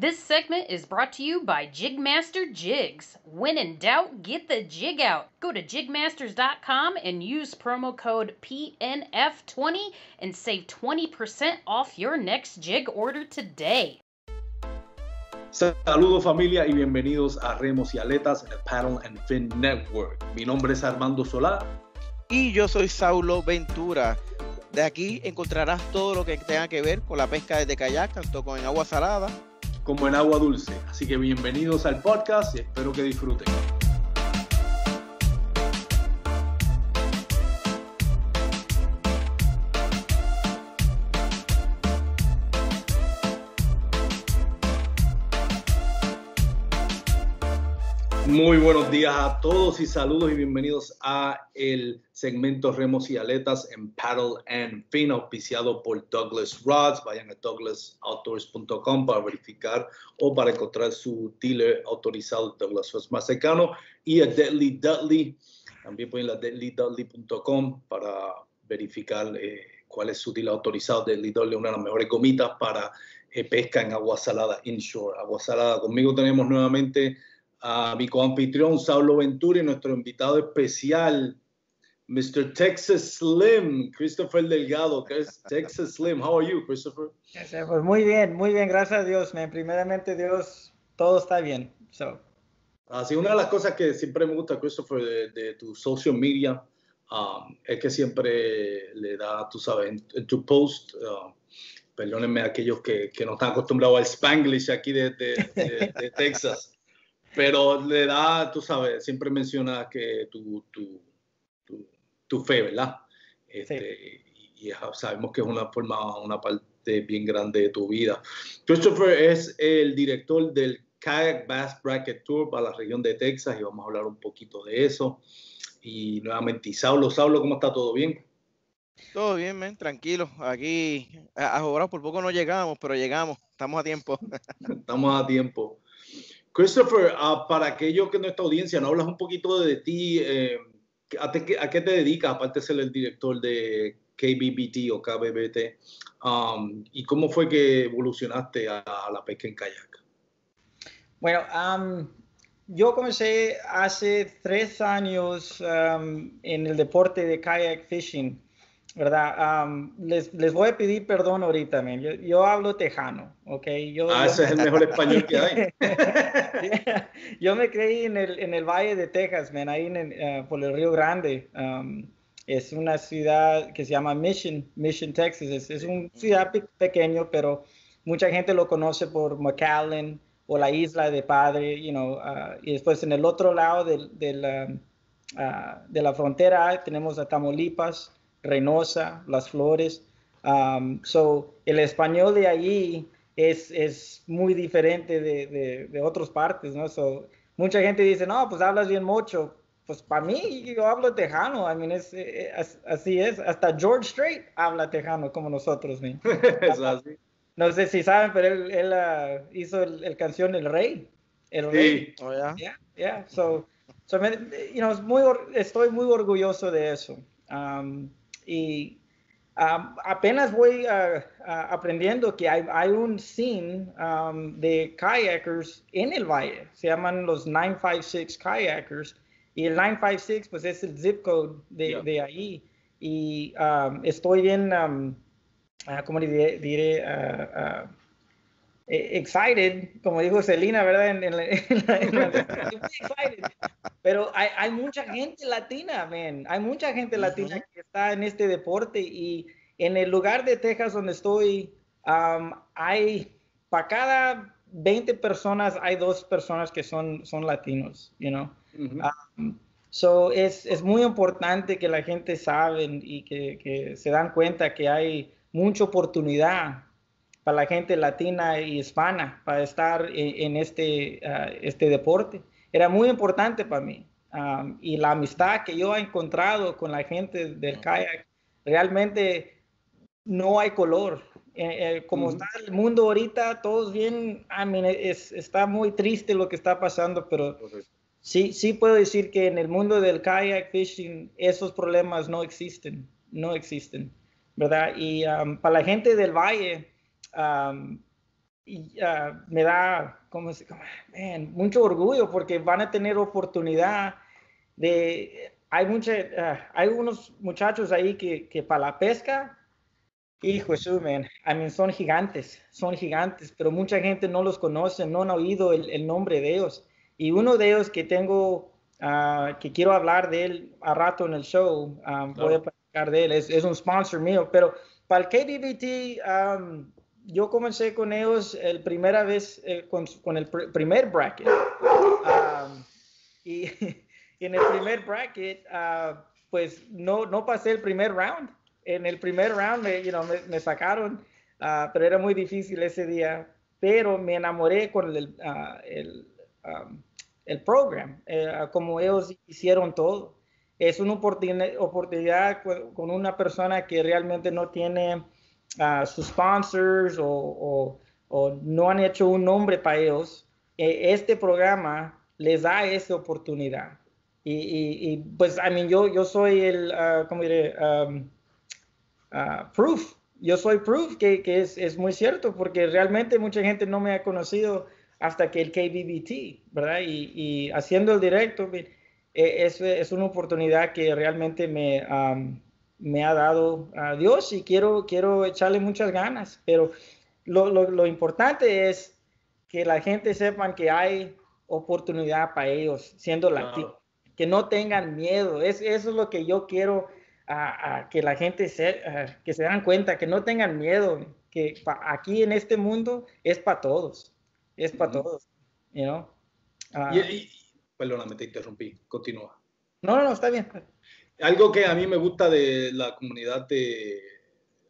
This segment is brought to you by Jigmaster Jigs. When in doubt, get the jig out. Go to jigmasters.com and use promo code PNF20 and save 20% off your next jig order today. Saludos familia y bienvenidos a Remos y Aletas en el Paddle and Fin Network. Mi nombre es Armando Solá. Y yo soy Saulo Ventura. De aquí encontrarás todo lo que tenga que ver con la pesca desde kayak, tanto con agua salada como en agua dulce. Así que bienvenidos al podcast y espero que disfruten. Muy buenos días a todos y saludos y bienvenidos a el segmento Remos y Aletas en Paddle and Fin, auspiciado por Douglas Rods. Vayan a douglasoutdoors.com para verificar o para encontrar su dealer autorizado Douglas Rods más cercano y a Deadly Dudley. También pueden ir a deadlydudley.com para verificar eh, cuál es su dealer autorizado. Deadly Dudley, una de las mejores gomitas para eh, pesca en agua salada inshore. Agua salada. Conmigo tenemos nuevamente a mi coanfitrión Saulo Ventura y nuestro invitado especial, Mr. Texas Slim, Christopher Delgado, que es Texas Slim. How are you, Christopher? Pues muy bien, muy bien, gracias a Dios. Man. Primeramente, Dios, todo está bien. So. Así, una de las cosas que siempre me gusta, Christopher, de, tu social media, um, es que siempre le da, tú sabes, en, tu post, uh, perdónenme a aquellos que, que, no están acostumbrados al Spanglish aquí de, de Texas pero le da, tú sabes, siempre menciona que tu, tu, tu, fe, ¿verdad? Este, Y sabemos que es una forma, una parte bien grande de tu vida. Christopher es el director del Kayak Bass Bracket Tour para la región de Texas y vamos a hablar un poquito de eso. Y nuevamente, Saulo, Saulo, ¿cómo está todo bien? Todo bien, men, tranquilo. Aquí, ahora por poco no llegamos, pero llegamos. Estamos a tiempo. Estamos a tiempo. Christopher, uh, para aquellos que nuestra audiencia no hablas un poquito de ti, eh, ¿a, qué te dedicas, aparte de ser el director de KBBT o KBBT? Um, ¿Y cómo fue que evolucionaste a, la pesca en kayak? Bueno, um, yo comencé hace tres años um, en el deporte de kayak fishing. ¿Verdad? les, les, voy a pedir perdón ahorita, man. Yo, yo, hablo tejano, ¿ok? Yo, ah, ese es el mejor español que hay. yo me creí en el, en el Valle de Texas, man, ahí en, uh, por el Río Grande. es una ciudad que se llama Mission, Mission, Texas. Es, es una ciudad pe pequeño, pero mucha gente lo conoce por McAllen o la isla de Padre, you know, uh, y después en el otro lado de, de, la, uh, de la frontera tenemos a Tamaulipas, Reynosa, Las Flores. Um, so, el español de allí es, es muy diferente de, de, de otras partes, ¿no? So, mucha gente dice, no, pues hablas bien mucho. Pues para mí, yo hablo tejano, I mean, es, eh, es, así es. Hasta George Strait habla tejano como nosotros, ¿no? no sé si saben, pero él, él uh, hizo el, el, canción El Rey. El Rey. Oh, yeah. Yeah, yeah. So, so you know, muy, estoy muy orgulloso de eso. Um, y um, apenas voy uh, uh, aprendiendo que hay, hay un scene um, de kayakers en el valle, se llaman los 956 kayakers, y el 956 pues es el zip code de, yeah. de ahí, y um, estoy bien, uh, ¿cómo diré? diré excited, como dijo Celina, ¿verdad? En, en la, en la, la, Pero hay, hay, mucha gente latina, man. Hay mucha gente latina uh -huh. que está en este deporte y en el lugar de Texas donde estoy, um, hay, para cada 20 personas, hay dos personas que son, son latinos, you know. Uh -huh. um, so es, es, muy importante que la gente sabe y que, que se dan cuenta que hay mucha oportunidad para la gente latina y hispana para estar en, en este, uh, este deporte. Era muy importante para mí. Um, y la amistad que yo he encontrado con la gente del kayak, realmente no hay color. Eh, eh, como uh -huh. está el mundo ahorita, todos bien, I mean, es, está muy triste lo que está pasando, pero sí, sí puedo decir que en el mundo del kayak fishing esos problemas no existen, no existen, ¿verdad? Y um, para la gente del valle, um, ah, me da como, mucho orgullo porque van a tener oportunidad de... Hay, mucha, ah, hay unos muchachos ahí que, que para la pesca Hijo Jesús, man. I mean, son gigantes, son gigantes, pero mucha gente no los conoce, no han oído el, nombre de ellos. Y uno de ellos que tengo, ah, que quiero hablar de él a rato en el show, ah, voy a platicar de él, es, es, un sponsor mío, pero para el KBBT, um, yo comencé con ellos el primera vez eh, con, el primer bracket. Y, en el primer bracket, uh, pues no, no pasé el primer round en el primer round me, you me, sacaron, ah, pero era muy difícil ese día. Pero me enamoré con el, uh, el, el program, eh, como ellos hicieron todo. Es una oportunidad con una persona que realmente no tiene sus sponsors o, o, no han hecho un nombre para ellos. E, este programa les da esa oportunidad. Y, y, pues, I mean, yo, yo soy el, uh, ¿cómo diré? Um, Ah, proof. Yo soy proof que, que es, es, muy cierto, porque realmente mucha gente no me ha conocido hasta que el KBBT, ¿verdad? Y, y haciendo el directo, e, es, es, una oportunidad que realmente me, me ha dado a Dios y quiero, quiero echarle muchas ganas, pero lo, lo, lo importante es que la gente sepan que hay oportunidad para ellos siendo latinos, que no tengan miedo, es, eso es lo que yo quiero a, que la gente se, que se dan cuenta, que no tengan miedo, que aquí en este mundo es para todos, es para todos, you know? Ah. perdóname, te interrumpí, continúa. No, no, no, está bien. Algo que a mí me gusta de la comunidad de,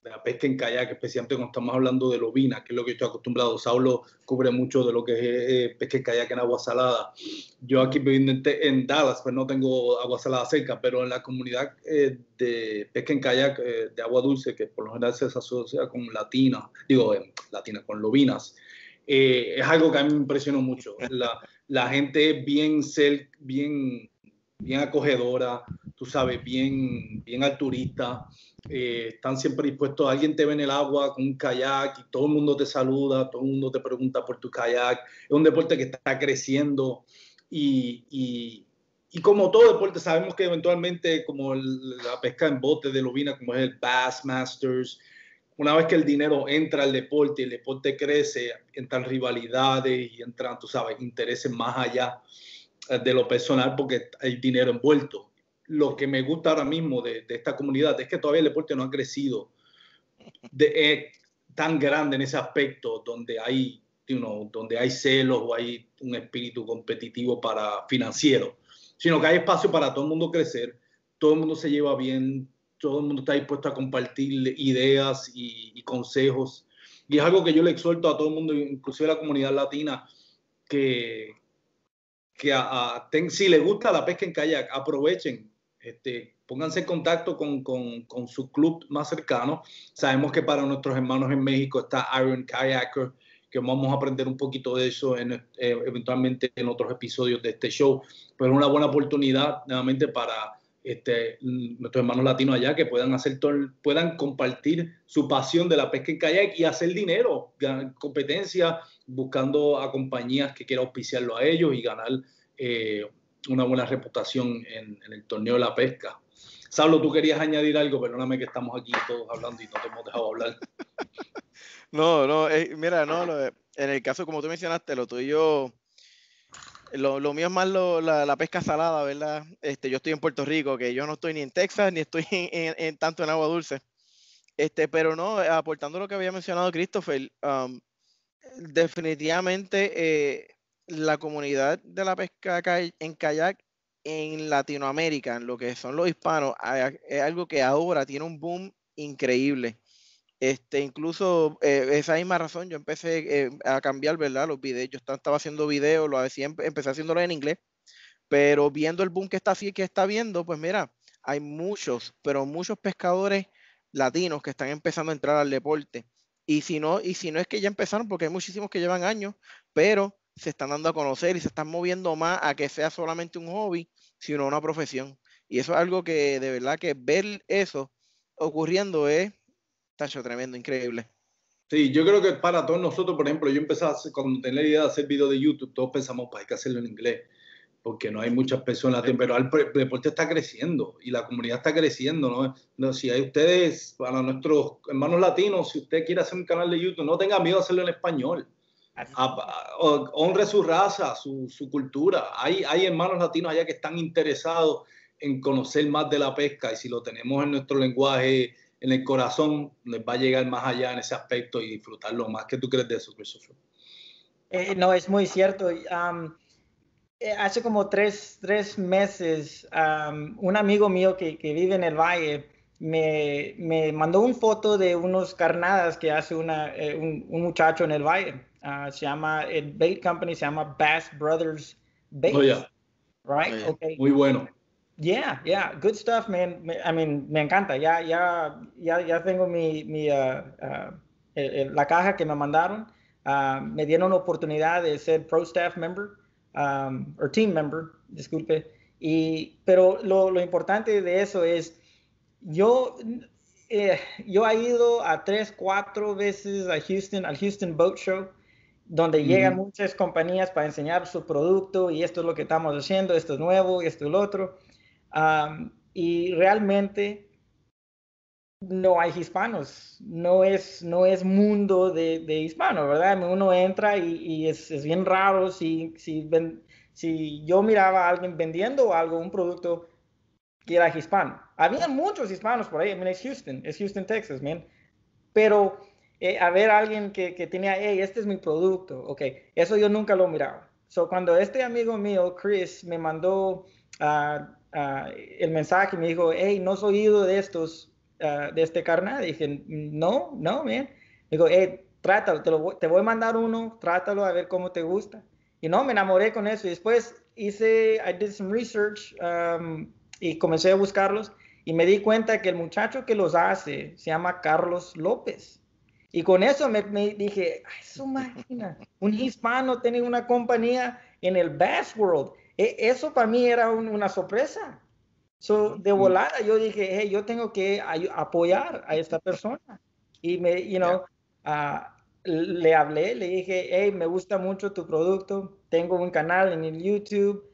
la pesca en kayak, especialmente cuando estamos hablando de lobina, que es lo que estoy acostumbrado. Saulo cubre mucho de lo que es eh, pesca en kayak en agua salada. Yo aquí viviendo en, Dallas, pues no tengo agua salada cerca, pero en la comunidad eh, de pesca en kayak eh, de agua dulce, que por lo general se asocia con latina, digo, latina, con lobinas, es algo que a mí me impresionó mucho. La, la gente bien, ser, bien, bien acogedora, tú sabes, bien, bien alturista. Eh, están siempre dispuestos, alguien te ve en el agua con un kayak y todo el mundo te saluda, todo el mundo te pregunta por tu kayak. Es un deporte que está creciendo y, y, y como todo deporte, sabemos que eventualmente, como la pesca en bote de lobina, como es el Bass Masters, una vez que el dinero entra al deporte y el deporte crece, entran rivalidades y entran, tú sabes, intereses más allá de lo personal porque hay dinero envuelto lo que me gusta ahora mismo de, esta comunidad es que todavía el deporte no ha crecido de, eh, tan grande en ese aspecto donde hay, donde hay celos o hay un espíritu competitivo para financiero, sino que hay espacio para todo el mundo crecer, todo el mundo se lleva bien, todo el mundo está dispuesto a compartir ideas y, consejos. Y es algo que yo le exhorto a todo el mundo, inclusive a la comunidad latina, que, que si les gusta la pesca en kayak, aprovechen este, pónganse en contacto con, su club más cercano. Sabemos que para nuestros hermanos en México está Iron Kayaker, que vamos a aprender un poquito de eso en, eh, eventualmente en otros episodios de este show. Pero es una buena oportunidad nuevamente para este, nuestros hermanos latinos allá que puedan hacer puedan compartir su pasión de la pesca en kayak y hacer dinero, competencia, buscando a compañías que quieran auspiciarlo a ellos y ganar eh, una buena reputación en, el torneo de la pesca. Saulo, tú querías añadir algo, perdóname que estamos aquí todos hablando y no te hemos dejado hablar. No, no, eh, mira, no, en el caso como tú mencionaste, lo tuyo, lo, lo mío es más la, pesca salada, ¿verdad? Este, yo estoy en Puerto Rico, que yo no estoy ni en Texas ni estoy en, tanto en agua dulce. Este, pero no, aportando lo que había mencionado Christopher, um, definitivamente eh, la comunidad de la pesca en kayak en Latinoamérica, en lo que son los hispanos, es algo que ahora tiene un boom increíble. Este, incluso eh, esa misma razón, yo empecé eh, a cambiar, ¿verdad? Los videos, yo estaba, haciendo videos, lo hacía, empecé haciéndolo en inglés, pero viendo el boom que está así, que está viendo, pues mira, hay muchos, pero muchos pescadores latinos que están empezando a entrar al deporte. Y si no, y si no es que ya empezaron, porque hay muchísimos que llevan años, pero se están dando a conocer y se están moviendo más a que sea solamente un hobby, sino una profesión. Y eso es algo que de verdad que ver eso ocurriendo es tacho tremendo, increíble. Sí, yo creo que para todos nosotros, por ejemplo, yo empecé a hacer, cuando tenía la idea de hacer videos de YouTube, todos pensamos, pues hay que hacerlo en inglés, porque no hay muchas personas, pero el, deporte está creciendo y la comunidad está creciendo, ¿no? no si hay ustedes, para nuestros hermanos latinos, si usted quiere hacer un canal de YouTube, no tenga miedo a hacerlo en español. honre su raza, su, su, cultura. Hay, hay hermanos latinos allá que están interesados en conocer más de la pesca y si lo tenemos en nuestro lenguaje en el corazón les va a llegar más allá en ese aspecto y disfrutarlo más. ¿Qué tú crees de eso, Christopher? Eh, no, es muy cierto. Eh, hace como tres, tres meses, un amigo mío que, que, vive en el valle me, me, mandó una foto de unos carnadas que hace una, eh, un, un, muchacho en el valle. Ah, se llama, el bait company se llama Bass Brothers Bait. Oh, yeah. Right? Oh, okay. Muy bueno. Yeah, yeah, good stuff, man. I mean, me encanta. Ya, ya, ya, ya tengo mi, mi uh, uh, la caja que me mandaron. Uh, me dieron la oportunidad de ser pro staff member um, o team member, disculpe. Y, pero lo, lo importante de eso es, yo, eh, yo he ido a tres, cuatro veces a Houston, al Houston Boat Show, donde llegan muchas compañías para enseñar su producto y esto es lo que estamos haciendo, esto es nuevo, esto es lo otro y realmente no hay hispanos, no es, no es mundo de, de hispanos, ¿verdad? Uno entra y, es, es, bien raro si, si, si yo miraba a alguien vendiendo algo, un producto que era hispano. Había muchos hispanos por ahí, I mean, es Houston, es Houston, Texas, man. Pero eh, a ver alguien que, que tenía, hey, este es mi producto, ok, eso yo nunca lo miraba. So, cuando este amigo mío, Chris, me mandó a Ah, el mensaje me dijo, hey, no soy oído de estos, uh, de este carnal. Dije, no, no, man. Digo, hey, trátalo, te, lo, te voy a mandar uno, trátalo a ver cómo te gusta. Y no, me enamoré con eso. Y después hice, I did some research um, y comencé a buscarlos y me di cuenta que el muchacho que los hace se llama Carlos López. Y con eso me, me dije, ay, su máquina, un hispano tiene una compañía en el Bass World. E, eso para mí era una sorpresa. So, de volada yo dije, hey, yo tengo que apoyar a esta persona. Y me, you know, ah, le hablé, le dije, hey, me gusta mucho tu producto, tengo un canal en el YouTube,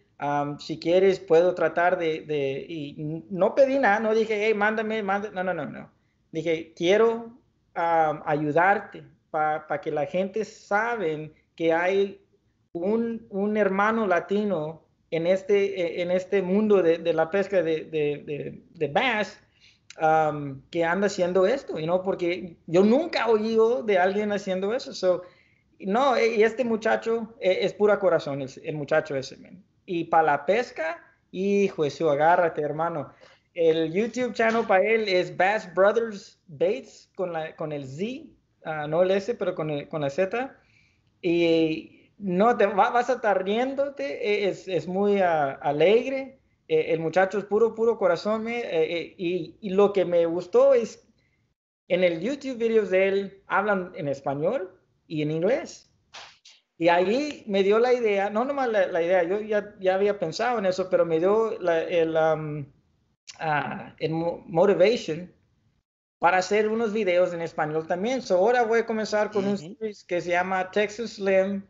si quieres puedo tratar de, de, y no pedí nada, no dije, hey, mándame, mándame, no, no, no, no. Dije, quiero ayudarte para que la gente sabe que hay un, un hermano latino en este, en este mundo de, de la pesca de, de, de bass um, que anda haciendo esto, you know, porque yo nunca he oído de alguien haciendo eso. So, no, y este muchacho es, es pura corazón, el, el, muchacho ese. Man. Y para la pesca, hijo, eso, agárrate, hermano. El YouTube channel para él es Bass Brothers Bates con, la, con el Z, uh, no el S, pero con, el, con la Z. Y no te vas a estar riéndote, e, es, es muy alegre, e, el muchacho es puro, puro corazón, e, y, y, lo que me gustó es, en el YouTube videos de él hablan en español y en inglés. Y ahí me dio la idea, no nomás la, la idea, yo ya, ya, había pensado en eso, pero me dio la, el, um, uh, el motivation para hacer unos videos en español también. So ahora voy a comenzar con un series que se llama Texas Slim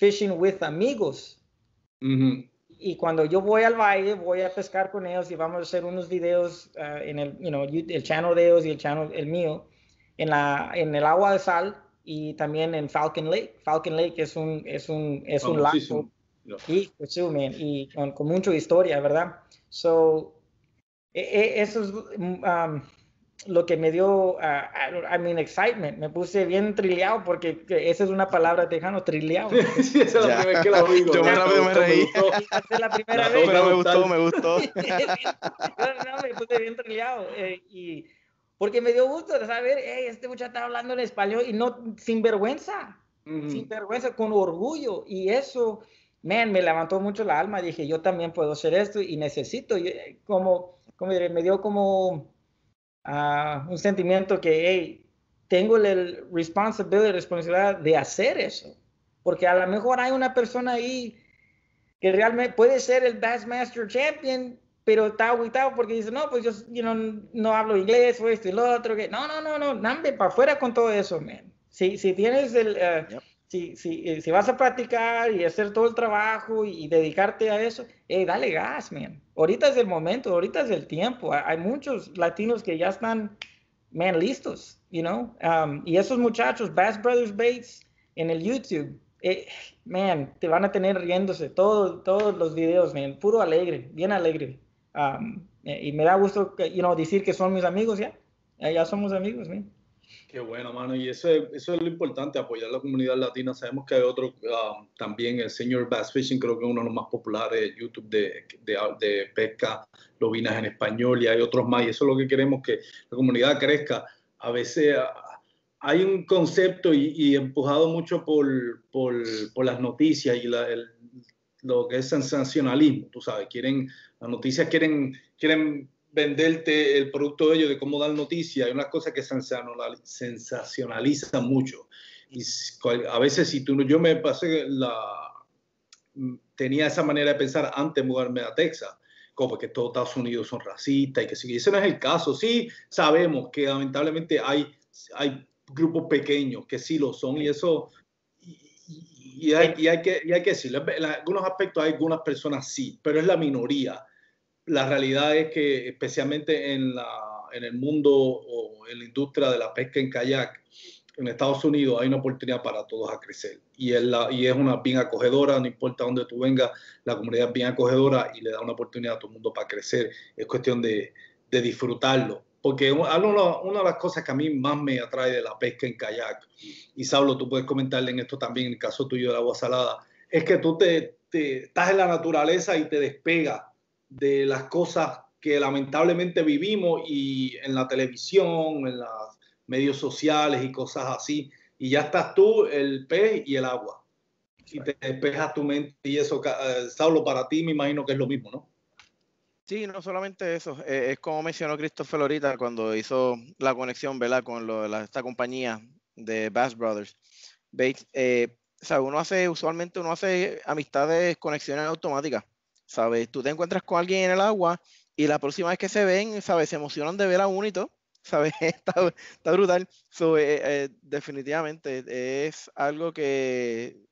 fishing with amigos. Y cuando yo voy al valle, voy a pescar con ellos y vamos a hacer unos videos uh, en el, you know, el channel de ellos y el channel el mío, en, la, en el agua de sal y también en Falcon Lake. Falcon Lake es un, es un, es un lago. Y, pues, man, y con, con mucha historia, ¿verdad? So, e, e, eso es, um, lo que me dio, uh, I mean, excitement. Me puse bien trillado porque esa es una palabra tejano, trillado. sí, esa es la primera vez que la oigo. Yo me, rápido me reí. Esa es la primera vez. Pero me gustó, me gustó. no, me puse bien trillado. Eh, y porque me dio gusto de saber, hey, este muchacho está hablando en español y no sin vergüenza. Sin vergüenza, con orgullo. Y eso, man, me levantó mucho la alma. Dije, yo también puedo hacer esto y necesito. como, como diré, me dio como un sentimiento que, hey, tengo la responsabilidad, responsabilidad de hacer eso. Porque a lo mejor hay una persona ahí que realmente puede ser el Bassmaster Champion, pero está aguitado porque dice, no, pues yo no hablo inglés o esto y lo otro. Que... No, no, no, no, nambe para afuera con todo eso, man. Si, si tienes el, eh, si, si, eh, si, vas a practicar y hacer todo el trabajo y, dedicarte a eso, hey, dale gas, man. Ahorita es el momento, ahorita es el tiempo. Hay, muchos latinos que ya están, man, listos, you know. Um, y esos muchachos, Bass Brothers Bates, en el YouTube, eh, man, te van a tener riéndose todo, todos los videos, man, puro alegre, bien alegre. Um, y me da gusto, you know, decir que son mis amigos ya. Ya somos amigos, man. Qué bueno, mano. Y eso es, eso es lo importante, apoyar la comunidad latina. Sabemos que hay otro um, también, el señor Bass Fishing, creo que es uno de los más populares YouTube de, de, de pesca, lobinas en español, y hay otros más. Y eso es lo que queremos, que la comunidad crezca. A veces ah, hay un concepto y, empujado mucho por, por, por, las noticias y la, lo que es sensacionalismo, tú sabes. Quieren, las noticias quieren, quieren venderte el producto de ellos, de cómo dar noticias, hay unas cosas que sensacionalizan mucho. Y a veces si tú, yo me pasé la, tenía esa manera de pensar antes de mudarme a Texas, como que todos Estados Unidos son racistas y que sí, ese no es el caso. Sí sabemos que lamentablemente hay, hay grupos pequeños que sí lo son y eso, y, hay, y hay, que, y hay que decirlo, en algunos aspectos hay algunas personas sí, pero es la minoría la realidad es que especialmente en, la, en el mundo o en la industria de la pesca en kayak, en Estados Unidos hay una oportunidad para todos a crecer y es, la, una bien acogedora, no importa dónde tú vengas, la comunidad es bien acogedora y le da una oportunidad a todo el mundo para crecer. Es cuestión de, disfrutarlo. Porque una, una, de las cosas que a mí más me atrae de la pesca en kayak, y Saulo, tú puedes comentarle en esto también, en el caso tuyo de agua salada, es que tú te, te estás en la naturaleza y te despegas de las cosas que lamentablemente vivimos y en la televisión, en los medios sociales y cosas así. Y ya estás tú, el pez y el agua. Y te despejas tu mente y eso, eh, Saulo, para ti me imagino que es lo mismo, ¿no? Sí, no solamente eso, eh, es como mencionó Christopher ahorita cuando hizo la conexión, ¿verdad? Con lo, la, esta compañía de Bass Brothers. Bates, eh, o sea, uno hace, usualmente uno hace amistades, conexiones automáticas. ¿Sabes? Tú te encuentras con alguien en el agua y la próxima vez que se ven, ¿sabes? Se emocionan de ver a uno y todo, ¿sabes? está, brutal. So, eh, eh, definitivamente es algo que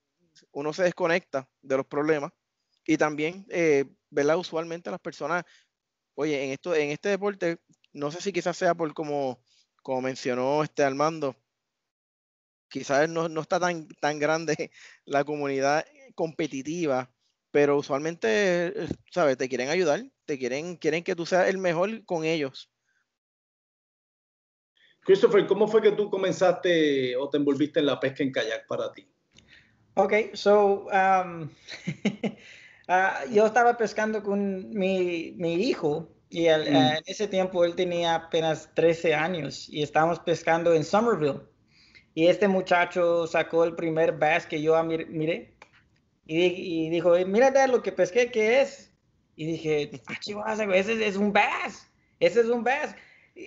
uno se desconecta de los problemas y también, eh, ¿verdad? Usualmente las personas, oye, en, esto, en este deporte, no sé si quizás sea por como, como mencionó este Armando, quizás no, no está tan, tan grande la comunidad competitiva pero usualmente, eh, ¿sabes? Te quieren ayudar, te quieren, quieren que tú seas el mejor con ellos. Christopher, ¿cómo fue que tú comenzaste o te envolviste en la pesca en kayak para ti? Ok, so, um, ah, yo estaba pescando con mi, mi hijo y mm. en ese tiempo él tenía apenas 13 años y estábamos pescando en Somerville. Y este muchacho sacó el primer bass que yo miré y, dijo, mira lo que pesqué, ¿qué es? Y dije, ah, ese es un bass, ese es un bass.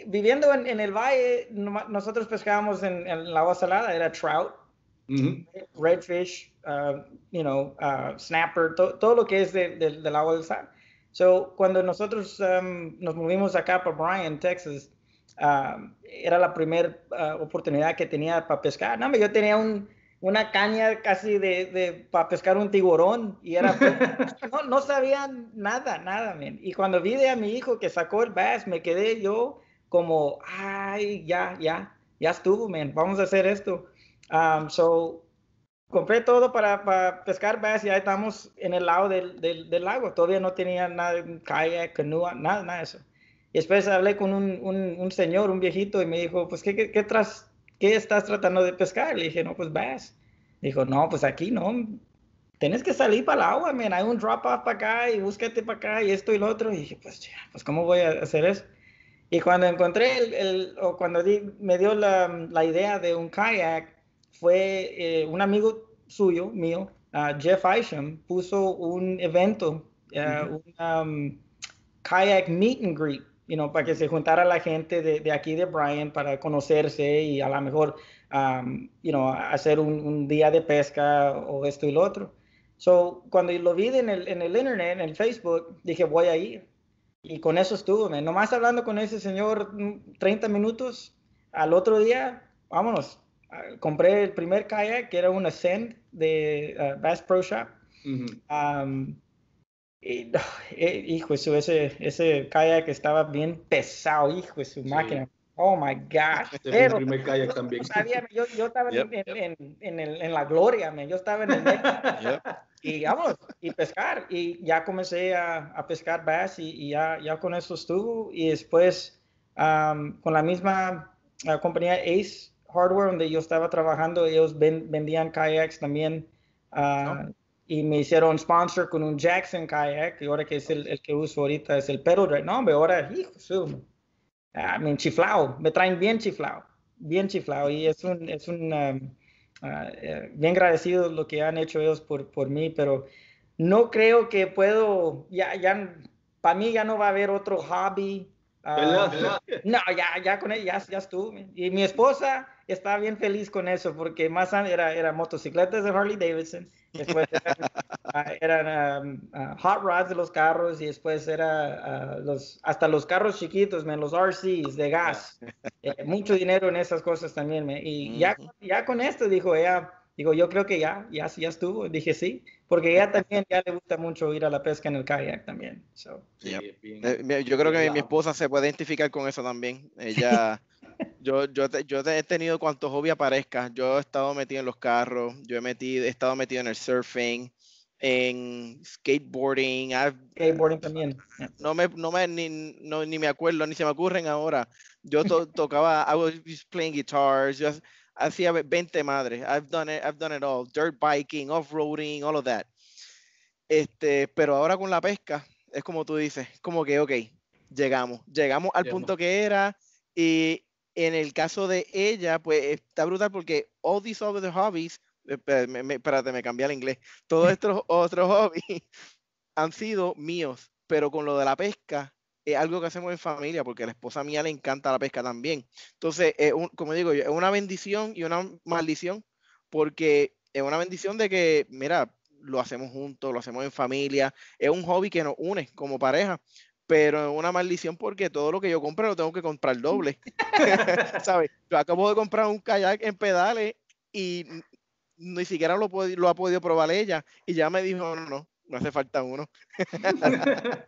Viviendo en, el valle, nosotros pescábamos en, la agua salada, era trout, redfish, uh, you know, uh, snapper, todo lo que es del agua del sal. So, cuando nosotros um, nos movimos acá para Bryan, Texas, um, era la primera uh, oportunidad que tenía para pescar. No, yo tenía un, una caña casi de, de para pescar un tiburón y era no, no sabían nada, nada, man. Y cuando vi de a mi hijo que sacó el bass, me quedé yo como, ay, ya, ya, ya estuvo, man, vamos a hacer esto. Um, so, compré todo para, para, pescar bass y ahí estamos en el lado del, del, del lago. Todavía no tenía nada, kayak, canoa, nada, nada de eso. Y después hablé con un, un, un señor, un viejito, y me dijo, pues, ¿qué, qué, qué tras, ¿qué estás tratando de pescar? Le dije, no, pues bass. Dijo, no, pues aquí no. Tienes que salir para el agua, man. Hay un drop off para acá y búscate para acá y esto y lo otro. Y dije, pues, pues, ¿cómo voy a hacer eso? Y cuando encontré el, el o cuando me dio la, la, idea de un kayak, fue eh, un amigo suyo, mío, uh, Jeff Isham, puso un evento, uh, un um, kayak meet and greet you know, para que se juntara la gente de, de, aquí de Bryan para conocerse y a lo mejor, um, you know, hacer un, un, día de pesca o esto y lo otro. So, cuando lo vi en el, en el internet, en el Facebook, dije, voy a ir. Y con eso estuve, nomás hablando con ese señor 30 mm, minutos, al otro día, vámonos, ah, compré el primer kayak que era un Ascend de ah, Bass Pro Shop. Ujú. Y, eh, hijo, eso, ese, ese kayak estaba bien pesado, hijo de su Sí. máquina. Oh my fue Pero mi primer kayak también. no sabía, yo, yo estaba en- Yep, en, en- el- en la gloria, man. yo estaba en el. Yep. y vamos, y pescar. Y ya comencé a, a pescar bass y, y ya, ya con eso estuvo. Y después am, con la misma ah, compañía Ace Hardware donde yo estaba trabajando, ellos ven- vendían kayaks también. ah, Y me hicieron sponsor con un Jackson kayak, y ahora que es el, el que uso ahorita es el pedal drive. No, hombre, ahora, hijo, su, ah, me chiflao, me traen bien chiflao, bien chiflao. Y es un, es un um, eh, bien agradecido lo que han hecho ellos por, por mí, pero no creo que puedo, ya, ya, para mí ya no va a haber otro hobby. ¿Verdad? no, ya, ya con él, ya, ya estuvo. Y mi esposa está bien feliz con eso, porque más era, era motocicletas de Harley Davidson, después eran, ah, eran, um, ah, hot rods de los carros, y después era ah, los, hasta los carros chiquitos, man, los RCs de gas. Eh, mucho dinero en esas cosas también, man. Y ya, ya con esto, dijo ella, digo, yo creo que ya, ya, ya estuvo. Dije, sí, porque ella también ya le gusta mucho ir a la pesca en el kayak también. So. Sí, Yep. bien. Eh, Yo creo que mi, mi esposa se puede identificar con eso también. Ella, yo, yo, te- yo te- he tenido cuanto hobby aparezca. Yo he estado metido en los carros, yo he, metido, he estado metido en el surfing, en skateboarding. I've- Skateboarding también. no me, no me ni, no- ni me acuerdo, ni se me ocurren ahora. Yo to- tocaba, I was playing guitars, yo ha- hacía ve- 20 madres. I've done it, I've done it all. Dirt biking, off-roading, all of that. Este, pero ahora con la pesca, es como tú dices, como que, ok, llegamos, llegamos al Llegamos. punto que era y en el caso de ella, pues está brutal porque all these other hobbies, espérate, me, me- espérate, me cambié al inglés, todos estos otros hobbies han sido míos, pero con lo de la pesca es algo que hacemos en familia porque a la esposa mía le encanta la pesca también. Entonces, es un- como digo yo, es una bendición y una maldición porque es una bendición de que, mira, lo hacemos juntos, lo hacemos en familia, es un hobby que nos une como pareja, pero es una maldición porque todo lo que yo compre lo tengo que comprar doble. ¿Sabes? Yo acabo de comprar un kayak en pedales y ni siquiera lo, ha podido probar ella y ya me dijo, no, no, no hace falta uno.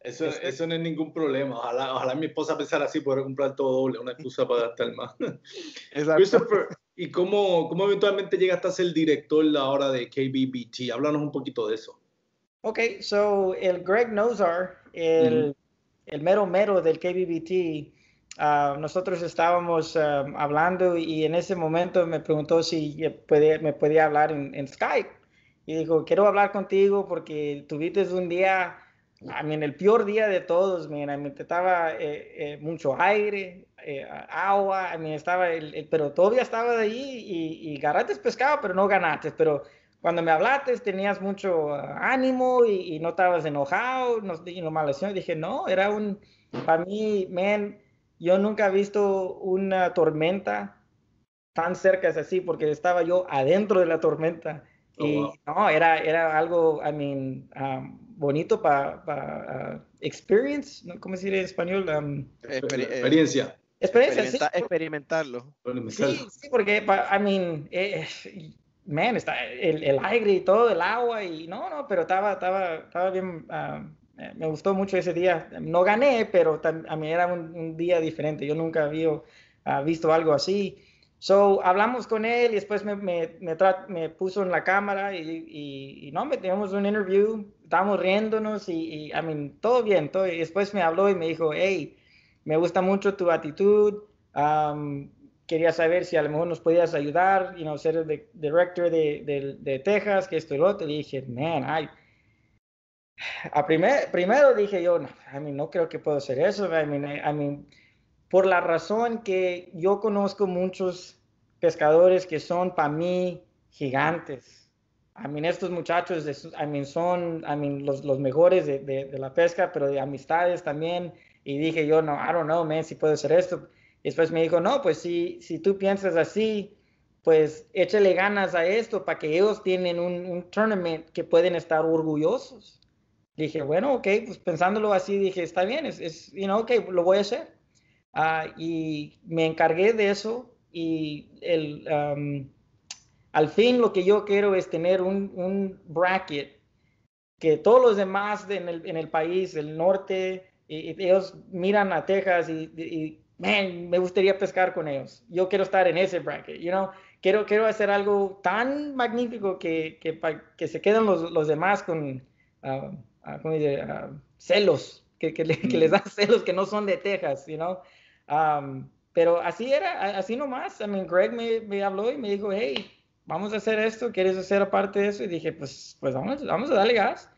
Eso, eso no es ningún problema. Ojalá, ojalá mi esposa pensara así, poder comprar todo doble, una excusa para gastar más. Exacto. Christopher, ¿y cómo, cómo eventualmente llegaste a ser director ahora de KBBT? Háblanos un poquito de eso. Ok, so el Greg Nozar, el, el mero mero del KBBT, ah, nosotros estábamos ah, hablando y en ese momento me preguntó si podía- me podía hablar en, en Skype. Y dijo, quiero hablar contigo porque tuviste un día, I mean, el peor día de todos, man. I mean, estaba eh, eh, mucho aire, eh, agua, I mean, estaba el, el- pero todavía estaba de ahí y, y ganaste pescado, pero no ganaste. Pero cuando me hablaste tenías mucho ah, ánimo y, y no estabas enojado, no, y no. Dije, no, era un, para mí, man, yo nunca he visto una tormenta tan cerca es así porque estaba yo adentro de la tormenta. Oh, y wow. no, era, era algo, I mean, um, bonito para experience, ¿no? ¿cómo se dice en español? Um, Experi- eh, Experiencia. experiencia, sí. experimenta- experimentarlo. Sí, sí, porque, pa- I mean, eh, man, está el, el aire y todo, el agua y no, no, pero estaba, estaba, estaba bien, eh, me gustó mucho ese día. No gané, pero a mí era un, un día diferente. Yo nunca había ah, visto algo así. So, hablamos con él y después me, me, me, me puso en la cámara y, y, y no, me teníamos un interview, estábamos riéndonos y, y, I mean, todo bien, todo. Y después me habló y me dijo, hey, me gusta mucho tu actitud. um, quería saber si a lo mejor nos podías ayudar, you know, ser el de- director de, de, de Texas, que esto y lo otro. Y dije, man, ay. A primer, primero dije yo, no, I mean, no creo que puedo hacer eso. I mean, I- mean, por la razón que yo conozco muchos pescadores que son para mí gigantes. I mean, estos muchachos de, I mean, son I mean, los, los mejores de, de, de la pesca, pero de amistades también. Y dije yo, no, I don't know, man, si puedo hacer esto. Y después me dijo, no, pues si, si tú piensas así, pues échale ganas a esto para que ellos tienen un, un tournament que pueden estar orgullosos. Dije, bueno, ok, pues pensándolo así, dije, está bien, es, es you know, ok, lo voy a hacer. Ah, y me encargué de eso y el, um, al fin lo que yo quiero es tener un, un bracket que todos los demás en, el, en, el, país, el norte, y, ellos miran a Texas y, man, me gustaría pescar con ellos. Yo quiero estar en ese bracket, you know? Quiero, quiero hacer algo tan magnífico que, que, que se queden los, los demás con uh, uh, celos, que, que, les dan celos que no son de Texas, you know? Um, pero así era, así nomás. I mean, Greg me, me, habló y me dijo, hey, vamos a hacer esto, ¿quieres hacer aparte de eso? Y dije, pues, pues vamos, vamos a darle gas.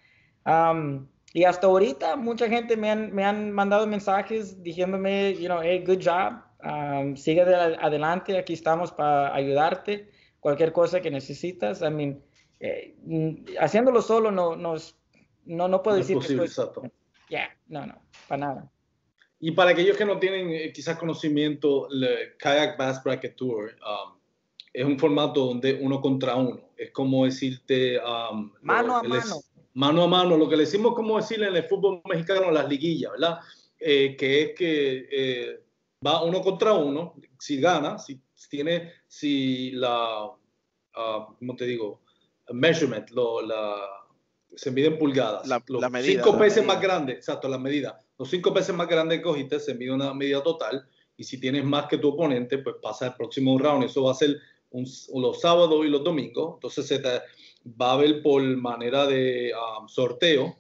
Um, y hasta ahorita mucha gente me han, me han mandado mensajes diciéndome, you know, hey, good job, um, sigue adelante, aquí estamos para ayudarte, cualquier cosa que necesitas. I mean, eh, haciéndolo solo no, no, no, no puedo No decir es posible, que estoy- exacto. Yeah, no, no, para nada. Y para aquellos que no tienen eh, quizás conocimiento, el Kayak Bass Bracket Tour um, es un formato donde uno contra uno. Es como decirte... um, Mano lo a que les- mano. a mano, lo que le decimos como decirle en el fútbol mexicano las liguillas, ¿verdad? Eh, que es que eh, va uno contra uno, si gana, si, tiene, si la, ah, ¿cómo te digo? Measurement, lo, la, se mide en pulgadas. La- Los la medida, cinco veces más grande, exacto, la medida. Los cinco veces más grande que cogiste se mide una medida total y si tienes más que tu oponente, pues pasa al próximo round. Eso va a ser un- los sábados y los domingos. Entonces se te, va a haber por manera de um, sorteo.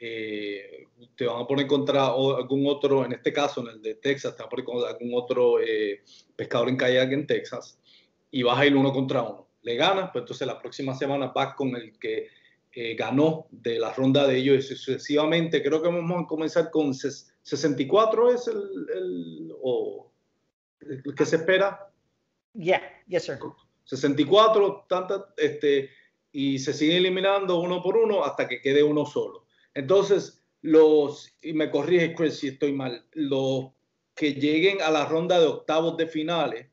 eh, te van a poner contra algún otro, en este caso, en el de Texas, te van a poner contra algún otro eh, pescador en kayak en Texas y vas a ir uno contra uno. Le ganas, pues entonces la próxima semana vas con el que eh, ganó de la ronda de ellos y sucesivamente. Creo que vamos a comenzar con ses- 64, es el, el, o el que se espera. Yeah, yes, sir. 64, tantas, este, y se sigue eliminando uno por uno hasta que quede uno solo. Entonces, los, y me corrige Chris si estoy mal, los que lleguen a la ronda de octavos de finales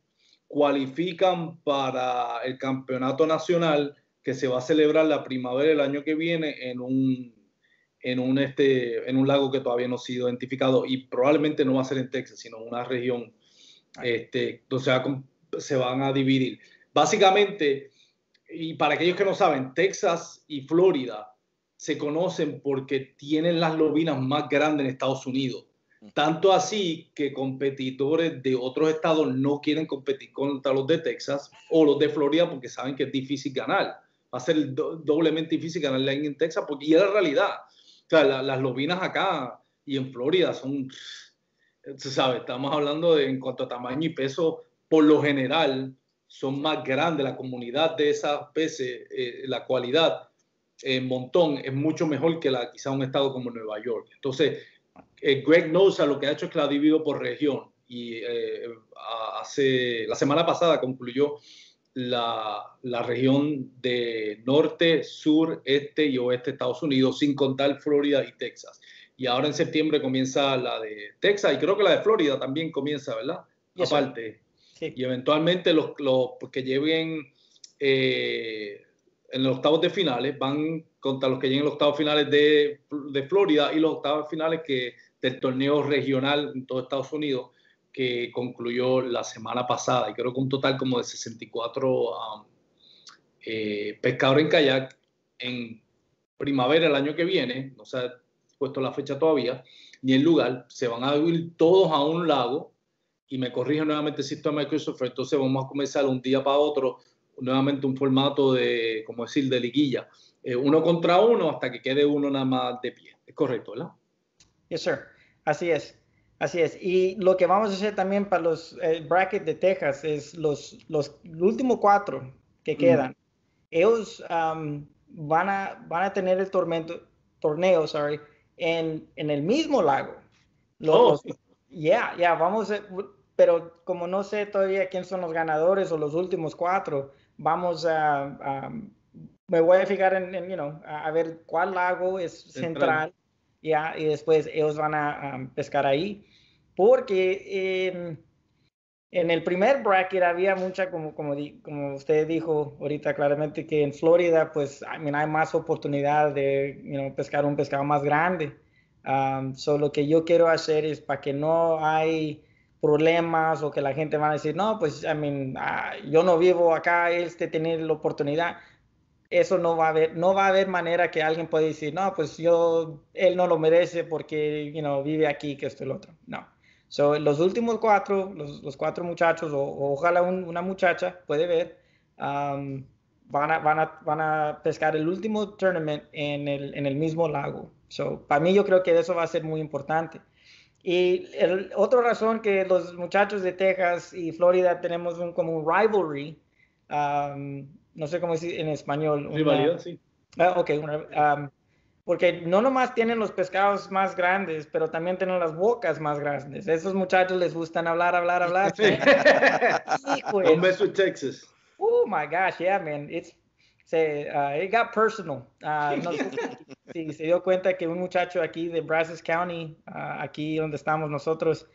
cualifican para el campeonato nacional que se va a celebrar la primavera del año que viene en un, en un, este, en un lago que todavía no ha sido identificado y probablemente no va a ser en Texas, sino en una región este, donde se, van a dividir. Básicamente, y para aquellos que no saben, Texas y Florida se conocen porque tienen las lobinas más grandes en Estados Unidos. Tanto así que competidores de otros estados no quieren competir contra los de Texas o los de Florida porque saben que es difícil ganar. Va a ser do- doblemente difícil ganar en Texas porque es la realidad. O sea, la- las lobinas acá y en Florida son, se sabe, estamos hablando de en cuanto a tamaño y peso, por lo general son más grandes. La comunidad de esas peces, eh, la cualidad en montón es mucho mejor que la quizá un estado como Nueva York. Entonces, eh, Greg Nosa lo que ha hecho es que la ha dividido por región y eh, hace la semana pasada concluyó la, la región de norte, sur, este y oeste de Estados Unidos, sin contar Florida y Texas. Y ahora en septiembre comienza la de Texas y creo que la de Florida también comienza, ¿verdad? Aparte. Y eventualmente los, los que lleguen eh, en los octavos de finales van contra los que lleguen en los octavos finales de, de Florida y los octavos finales que, del torneo regional en todo Estados Unidos que concluyó la semana pasada. Y creo que un total como de 64 um, eh, pescadores en kayak en primavera el año que viene, no se ha puesto la fecha todavía, ni el lugar, se van a ir todos a un lago y me corrige nuevamente sistema de Christopher, entonces vamos a comenzar un día para otro, nuevamente un formato de, como decir, de liguilla, eh, uno contra uno hasta que quede uno nada más de pie. Es correcto, ¿verdad? Yes, sir. Así es. Así es. Y lo que vamos a hacer también para los eh, brackets de Texas es los, los últimos cuatro que quedan. Ellos um, van, a, van a tener el tormento, torneo sorry, en, en el mismo lago. Los- Oh, los- sí. Ya, ya, vamos a, pero como no sé todavía quién son los ganadores o los últimos cuatro, vamos a, a- me voy a fijar en, en, you know, a, ver cuál lago es Central. central, ya, y después ellos van a, a pescar ahí, porque en, en el primer bracket había mucha, como, como, di- como usted dijo ahorita claramente, que en Florida, pues, I mean, hay más oportunidad de, you know, pescar un pescado más grande. Um, so lo que yo quiero hacer es para que no hay problemas o que la gente va a decir, no, pues, I mean, ah, yo no vivo acá, este tener la oportunidad. Eso no va a haber, no va a haber manera que alguien pueda decir, no, pues yo, él no lo merece porque, you know, vive aquí, que esto y lo otro. No. So, los últimos cuatro, los, los cuatro muchachos, o, ojalá una muchacha, puede ver, um, van, a, van, a, van a pescar el último tournament en el, en el mismo lago. So, para mí yo creo que eso va a ser muy importante. Y el, otra razón que los muchachos de Texas y Florida tenemos un, como un rivalry, um, no sé cómo decir en español. Rivalidad, sí. Ah, ok, um, porque no nomás tienen los pescados más grandes, pero también tienen las bocas más grandes. Esos muchachos les gustan hablar, hablar, hablar. Sí. Un beso Texas. Oh my gosh, yeah, man. It's, se, uh, it got personal. Uh, no sé si se dio cuenta que un muchacho aquí de Brazos County, uh, aquí donde estamos nosotros,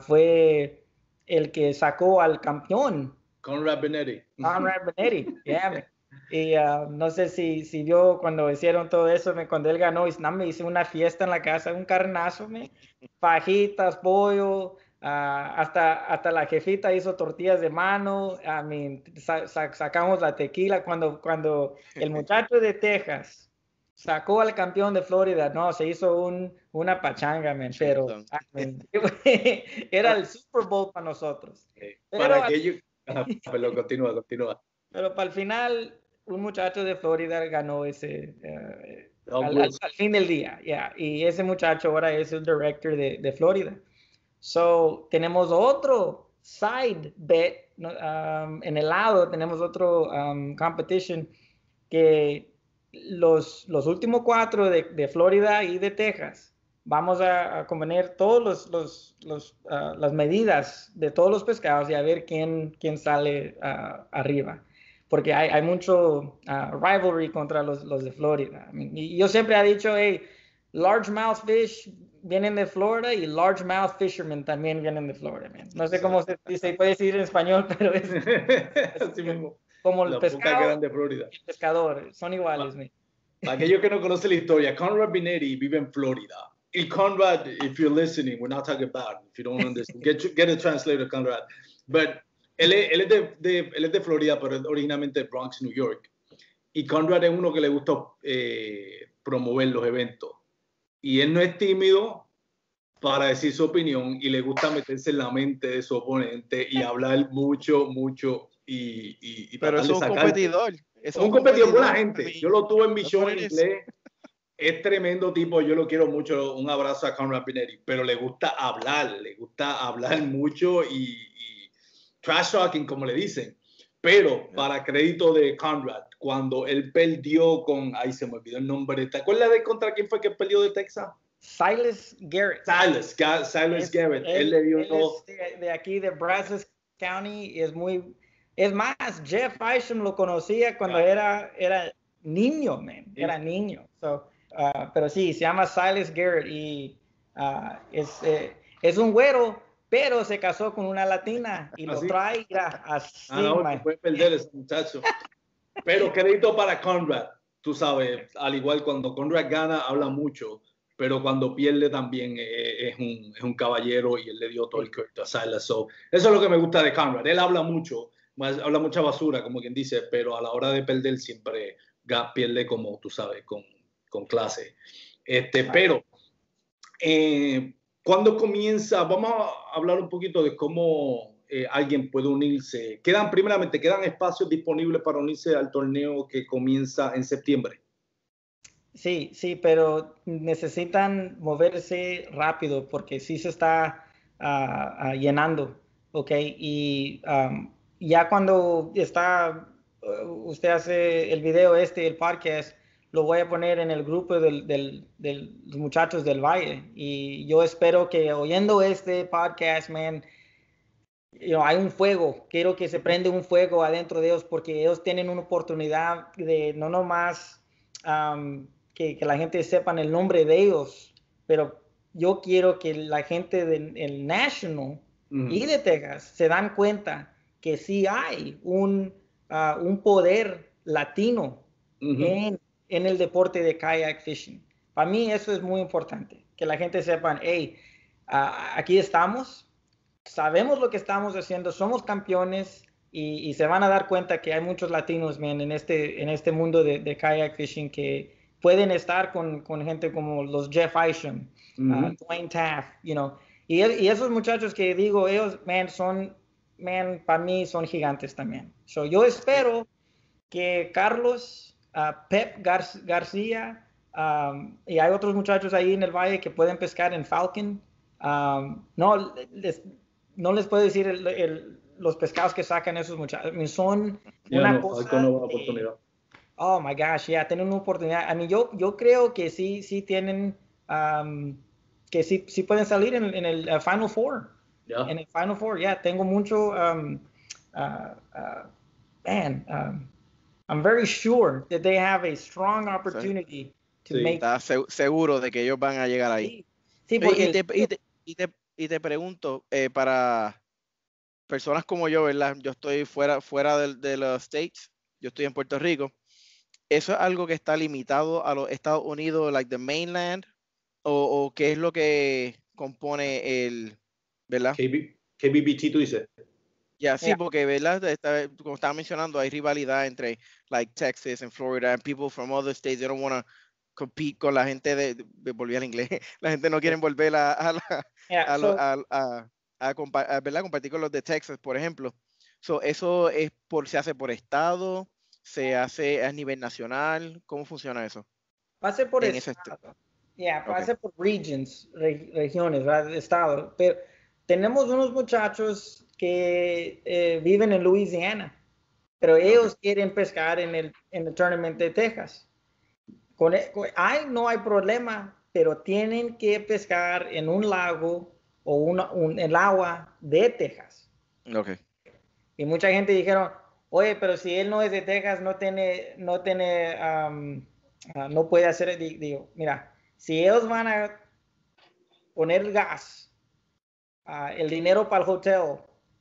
fue el que sacó al campeón. Conrad Benetti. Conrad Benetti, yeah. Y no sé si, si vio cuando hicieron todo eso, me, cuando él ganó, me hice una fiesta en la casa, un carnazo, me, fajitas, pollo, hasta, hasta la jefita hizo tortillas de mano, I mean, sa sa sacamos la tequila. Cuando, cuando el muchacho de Texas sacó al campeón de Florida, no, se hizo un, una pachanga, man, pero I mean, era el Super Bowl para nosotros. Pero, para que yo... pero continúa, continúa. Pero para el final, un muchacho de Florida ganó ese uh, al, al, al, fin del día, yeah. Y ese muchacho ahora es el director de, de Florida. So, tenemos otro side bet um, en el lado, tenemos otro um, competition que los, los últimos cuatro de, de, Florida y de Texas, vamos a, a convenir todas los, los, los, uh, las medidas de todos los pescados y a ver quién, quién sale uh, arriba porque hay, hay mucho uh, rivalry contra los, los de Florida. I mean, y yo siempre he dicho, hey, largemouth fish vienen de Florida y largemouth fishermen también vienen de Florida. Man. No sé cómo se, se, puede decir en español, pero es, Así mismo. como el pescado de Florida. el pescador, son iguales. Man. Aquellos que no conocen la historia, Conrad Binetti vive en Florida. Y Conrad, if you're listening, we're not talking about, if you don't understand, get, get a translator, Conrad. But él es, él es, de, de, él es de Florida, pero originalmente de Bronx, New York. Y Conrad es uno que le gusta eh, promover los eventos. Y él no es tímido para decir su opinión y le gusta meterse en la mente de su oponente y hablar mucho, mucho. Y, y, y pero es un sacar. competidor. Es un, un competidor buena gente. Yo lo tuve en mi show en inglés. Es tremendo tipo, yo lo quiero mucho. Un abrazo a Conrad Pinetti, pero le gusta hablar, le gusta hablar mucho y, trash talking, como le dicen. Pero para crédito de Conrad, cuando él perdió con, ay, se me olvidó el nombre, ¿te acuerdas de contra quién fue que perdió de Texas? Silas Garrett. Silas, Silas es, Garrett. Él, él, le dio él de, de, aquí de Brazos County es muy, es más, Jeff Isham lo conocía cuando era, era niño, man, era niño. So, uh, pero sí, se llama Silas Garrett y uh, es, eh, es un güero pero se casó con una latina y lo trae así. Ah, no, puede perder ese muchacho. Pero crédito para Conrad, tú sabes, al igual cuando Conrad gana, habla mucho, pero cuando pierde también eh, es, un, es, un, caballero y él le dio todo el crédito a Silas. So, eso es lo que me gusta de Conrad. Él habla mucho, más, habla mucha basura, como quien dice, pero a la hora de perder siempre pierde como tú sabes, con, con clase. Este, pero eh, ¿Cuándo comienza? Vamos a hablar un poquito de cómo eh, alguien puede unirse. Quedan, primeramente, quedan espacios disponibles para unirse al torneo que comienza en septiembre. Sí, sí, pero necesitan moverse rápido porque sí se está uh, uh, llenando, ¿ok? Y ya cuando está, uh, usted hace el video este, el podcast, lo voy a poner en el grupo de los muchachos del Valle. Y yo espero que oyendo este podcast, man, hay un fuego. Quiero que se prende un fuego adentro de ellos porque ellos tienen una oportunidad de no nomás um, que, que, la gente sepa el nombre de ellos, pero yo quiero que la gente del National mm. y de Texas se dan cuenta que sí hay un, uh, un poder latino mm -hmm. en en el deporte de kayak fishing. Para mí eso es muy importante, que la gente sepa, hey, uh, aquí estamos, sabemos lo que estamos haciendo, somos campeones y, se van a dar cuenta que hay muchos latinos, man, en este, en este mundo de, kayak fishing que pueden estar con, con gente como los Jeff Isham, uh, Dwayne Taft, you know. Y, y, esos muchachos que digo, ellos, man, son, man, para mí son gigantes también. So, yo espero que Carlos, uh, Pep García, um, y hay otros muchachos ahí en el valle que pueden pescar en Falcon. Um, no, les, no les puedo decir el, los pescados que sacan esos muchachos. Son una cosa. oh my gosh, ya tienen una oportunidad. A mí yo, yo creo que sí, sí tienen, um, que sí, sí pueden salir en, en el uh, Final Four. En el Final Four, ya tengo mucho. Um, uh, uh, man, um, I'm very sure that they have a strong opportunity to make. seguro de que ellos van a llegar ahí. Sí, porque y, te, y, te, y, te, y te pregunto, eh, para personas como yo, ¿verdad? Yo estoy fuera, fuera de, de, los States, yo estoy en Puerto Rico. ¿Eso es algo que está limitado a los Estados Unidos, like the mainland? ¿O, qué es lo que compone el, ¿verdad? KB, KBBT, tú dices. Ya, sí, porque, ¿verdad? como estaba mencionando, hay rivalidad entre, like, Texas and Florida, and people from other states, they don't want to compete con la gente de, de volver al inglés, la gente no quiere volver a, a, a, a a, ¿verdad? compartir con los de Texas, por ejemplo. So, ¿Eso es por, se hace por estado? ¿Se hace a nivel nacional? ¿Cómo funciona eso? Pase por estado. Ya, pase por regions, regiones, ¿verdad? Estado. Pero tenemos unos muchachos que eh, viven en Louisiana, pero ellos quieren pescar en el, en el tournament de Texas. Con, e, con, hay, no hay problema, pero tienen que pescar en un lago o un, el agua de Texas. Okay. Y mucha gente dijeron, oye, pero si él no es de Texas, no tiene, no tiene, ah, no puede hacer, digo, mira, si ellos van a poner el gas, uh, el dinero para el hotel,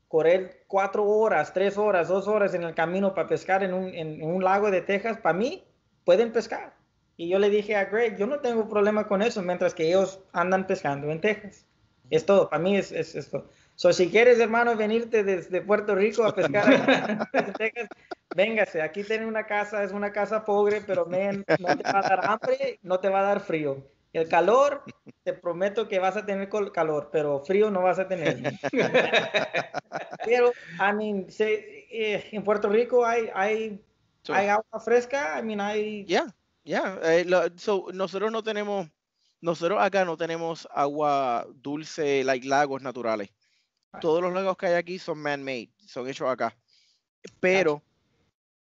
correr cuatro horas, tres horas, dos horas en el camino para pescar en un, en un lago de Texas, para mí, pueden pescar. Y yo le dije a Greg, yo no tengo problema con eso, mientras que ellos andan pescando en Texas. Es todo, para mí es, es esto. So, si quieres, hermano, venirte desde Puerto Rico a pescar en Texas, véngase. Aquí tiene una casa, es una casa pobre, pero no te va a dar hambre, no te va a dar frío. El calor, te prometo que vas a tener calor, pero frío no vas a tener. pero, I mean, eh, en Puerto Rico hay, hay, hay agua fresca, I mean, hay... Ya, ya. Eh, nosotros no tenemos nosotros acá no tenemos agua dulce, like lagos naturales. Todos los lagos que hay aquí son man-made, son hechos acá. Pero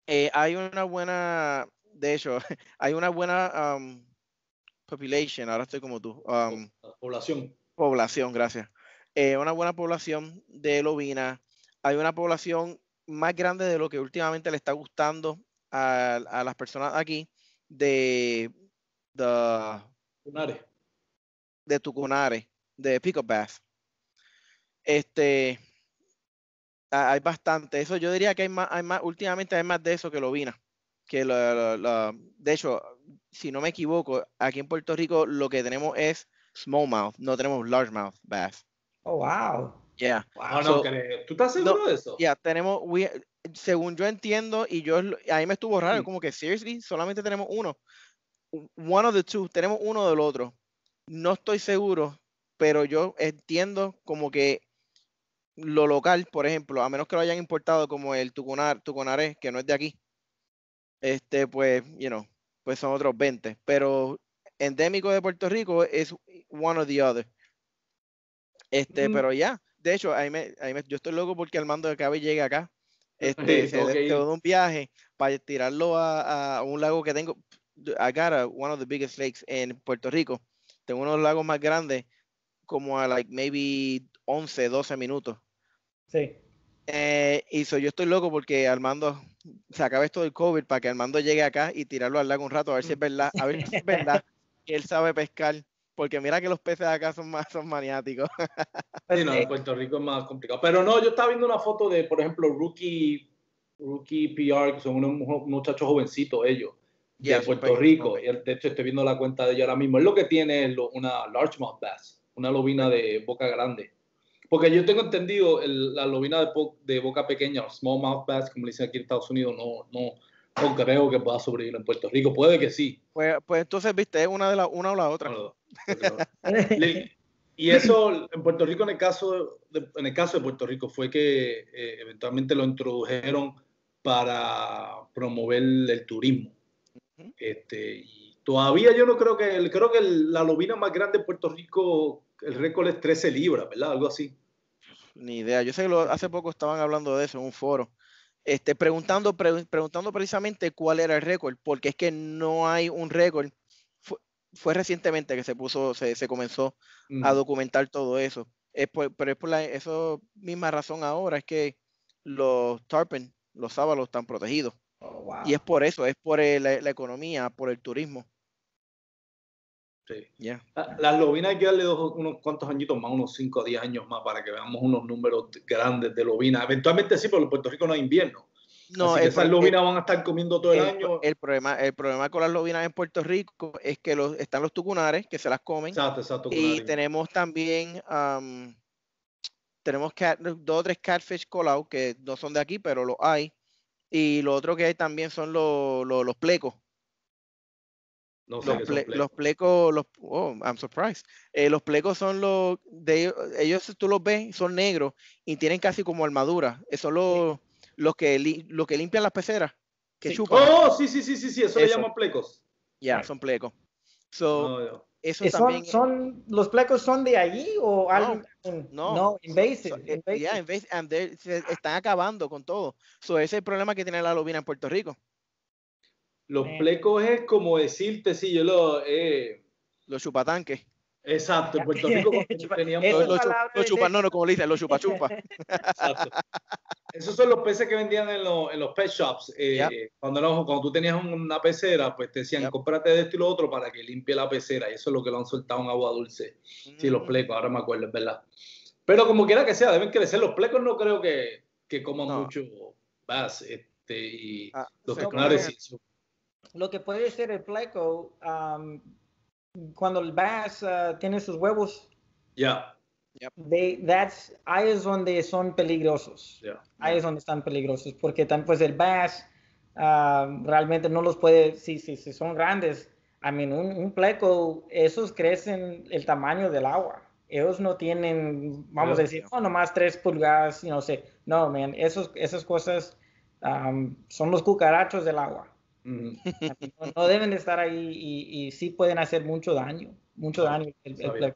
eh, hay una buena, de hecho, hay una buena um, population, ahora estoy como tú. Um, población. Población, gracias. Eh, una buena población de lobina. Hay una población más grande de lo que últimamente le está gustando a, a las personas aquí de, de de Tucunare, de Pico Bass. Este, hay bastante. Eso yo diría que hay más, hay más, últimamente hay más de eso que lo vina. Que lo, de hecho, si no me equivoco, aquí en Puerto Rico lo que tenemos es smallmouth, no tenemos largemouth bass. Oh, wow. Yeah. ¿Tú estás seguro de eso? Ya, tenemos, según yo entiendo, y yo, ahí me estuvo raro, como que, seriously, solamente tenemos uno. One of the two, tenemos uno del otro no estoy seguro, pero yo entiendo como que lo local, por ejemplo, a menos que lo hayan importado como el tucunar, tucunaré, que no es de aquí, este, pues, you know, pues son otros 20. Pero endémico de Puerto Rico es one or the other. Este, pero ya, de hecho, ahí me, ahí me, yo estoy loco porque Armando de Cabe llegue acá. Este, se okay. un viaje para tirarlo a, a, un lago que tengo. I got one of the biggest lakes en Puerto Rico tengo unos lagos más grandes, como a like maybe 11, 12 minutos. Sí. Eh, y so, yo estoy loco porque Armando se acaba esto del COVID para que Armando llegue acá y tirarlo al lago un rato a ver si es verdad, a ver si es verdad que él sabe pescar. Porque mira que los peces acá son más son maniáticos. Sí, no, en Puerto Rico es más complicado. Pero no, yo estaba viendo una foto de, por ejemplo, Rookie, Rookie PR, que son unos muchachos jovencitos ellos de Puerto Rico. Y de hecho estoy viendo la cuenta de ella ahora mismo. Es lo que tiene una largemouth bass, una lobina de boca grande. Porque yo tengo entendido el- la lobina de, de boca pequeña, o smallmouth bass, como le dicen aquí en Estados Unidos, no, no, no creo que pueda sobrevivir en Puerto Rico. Puede que sí. Pues, pues entonces, viste, es una de la, una o la otra. pero- Le- y eso en Puerto Rico, en el caso de, en el caso de Puerto Rico, fue que eh, eventualmente lo introdujeron para promover el turismo. Este, y todavía yo no creo que, creo que el- la lobina más grande de Puerto Rico, el récord es 13 libras, ¿verdad? Algo así. Ni idea. Yo sé que lo- hace poco estaban hablando de eso en un foro. Este, preguntando, pre- preguntando precisamente cuál era el récord, porque es que no hay un récord. Fue, recientemente que se puso, se, se comenzó a documentar todo eso. Es por, pero es por la eso misma razón ahora, es que los tarpon, los sábalos están protegidos. Oh, wow. Y es por eso, es por el- la, la economía, por el turismo. Sí. Ya. La- Las lobinas hay que darle dos- unos cuantos añitos más, unos 5 o 10 años más para que veamos unos números grandes de lobinas. Eventualmente sí, pero en Puerto Rico no hay invierno. No, Así que esas lobinas van a estar comiendo todo el, el- año. el problema, el problema con las lobinas en Puerto Rico es que los, están los tucunares que se las comen. exacto, exacto. Y tenemos también, am, tenemos cat- dos o tres catfish colados que no son de aquí, pero los hay. Y lo otro que hay también son los, los, los plecos. no sé Los, ple- plecos. los plecos, los, oh, I'm surprised. Eh, los plecos son los, de ellos, tú los ves, son negros y tienen casi como armadura. Son los, los, que, li- los que limpian las peceras, que Sí. chupan. Oh, sí, sí, sí, sí, sí, eso, le llaman plecos. Ya, son plecos. So, No, no. eso ¿Y también. son, ¿Los plecos son de allí o algo? no. No, invasive. So, eh, invasive. yeah, invas- and they- se están acabando con todo. So, ese es el problema que tiene la lobina en Puerto Rico. Los Man. plecos es como decirte, sí, yo lo. Eh, Los chupatanques. Exacto, en Puerto Rico teníamos. Los, los, chupas, no, no, como le dicen, los chupa chupa. Exacto. Esos son los peces que vendían en, los- en los pet shops. Eh, Yep. cuando, no- cuando tú tenías una pecera, pues te decían, cómprate de esto y lo otro para que limpie la pecera. Y eso es lo que lo han soltado en agua dulce. Sí, los Mm, plecos, ahora me acuerdo, es verdad. Pero como quiera que sea, deben crecer. Los plecos no creo que, que coman No. mucho bass. Este, y ah, los sí. son- Lo que puede ser el pleco, um, cuando el bass uh, tiene sus huevos, Ya, they, that's, ahí es donde son peligrosos. Ahí es donde están peligrosos, porque pues el bass ah, realmente no los puede, si, si, si son grandes, I mean, un, un pleco, esos crecen el tamaño del agua. Ellos no tienen, vamos a decir, no, nomás tres pulgadas, no sé. No, man, esos, esas cosas um, son los cucarachos del agua. No, deben de estar ahí y, y sí pueden hacer mucho daño, mucho Ah, daño. El.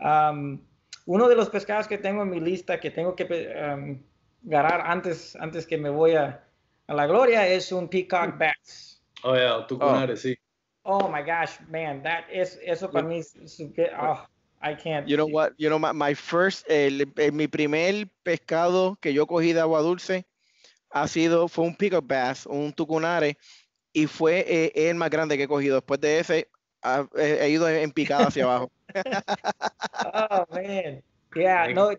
Um, uno de los pescados que tengo en mi lista que tengo que um, ganar antes, antes que me voy a, a la gloria es un Mm. peacock bass. Oh, ya, tucunares, sí. Oh my gosh, man, that is, eso para mí es, oh, I can't. You know what? You know, my, my first, el- mi primer pescado que yo cogí de agua dulce ha sido, fue un pick bass, un tucunare, y fue eh, el más grande que he cogido. Después de ese, ha- he, he ido en picada hacia abajo. Oh, man. Yeah, no,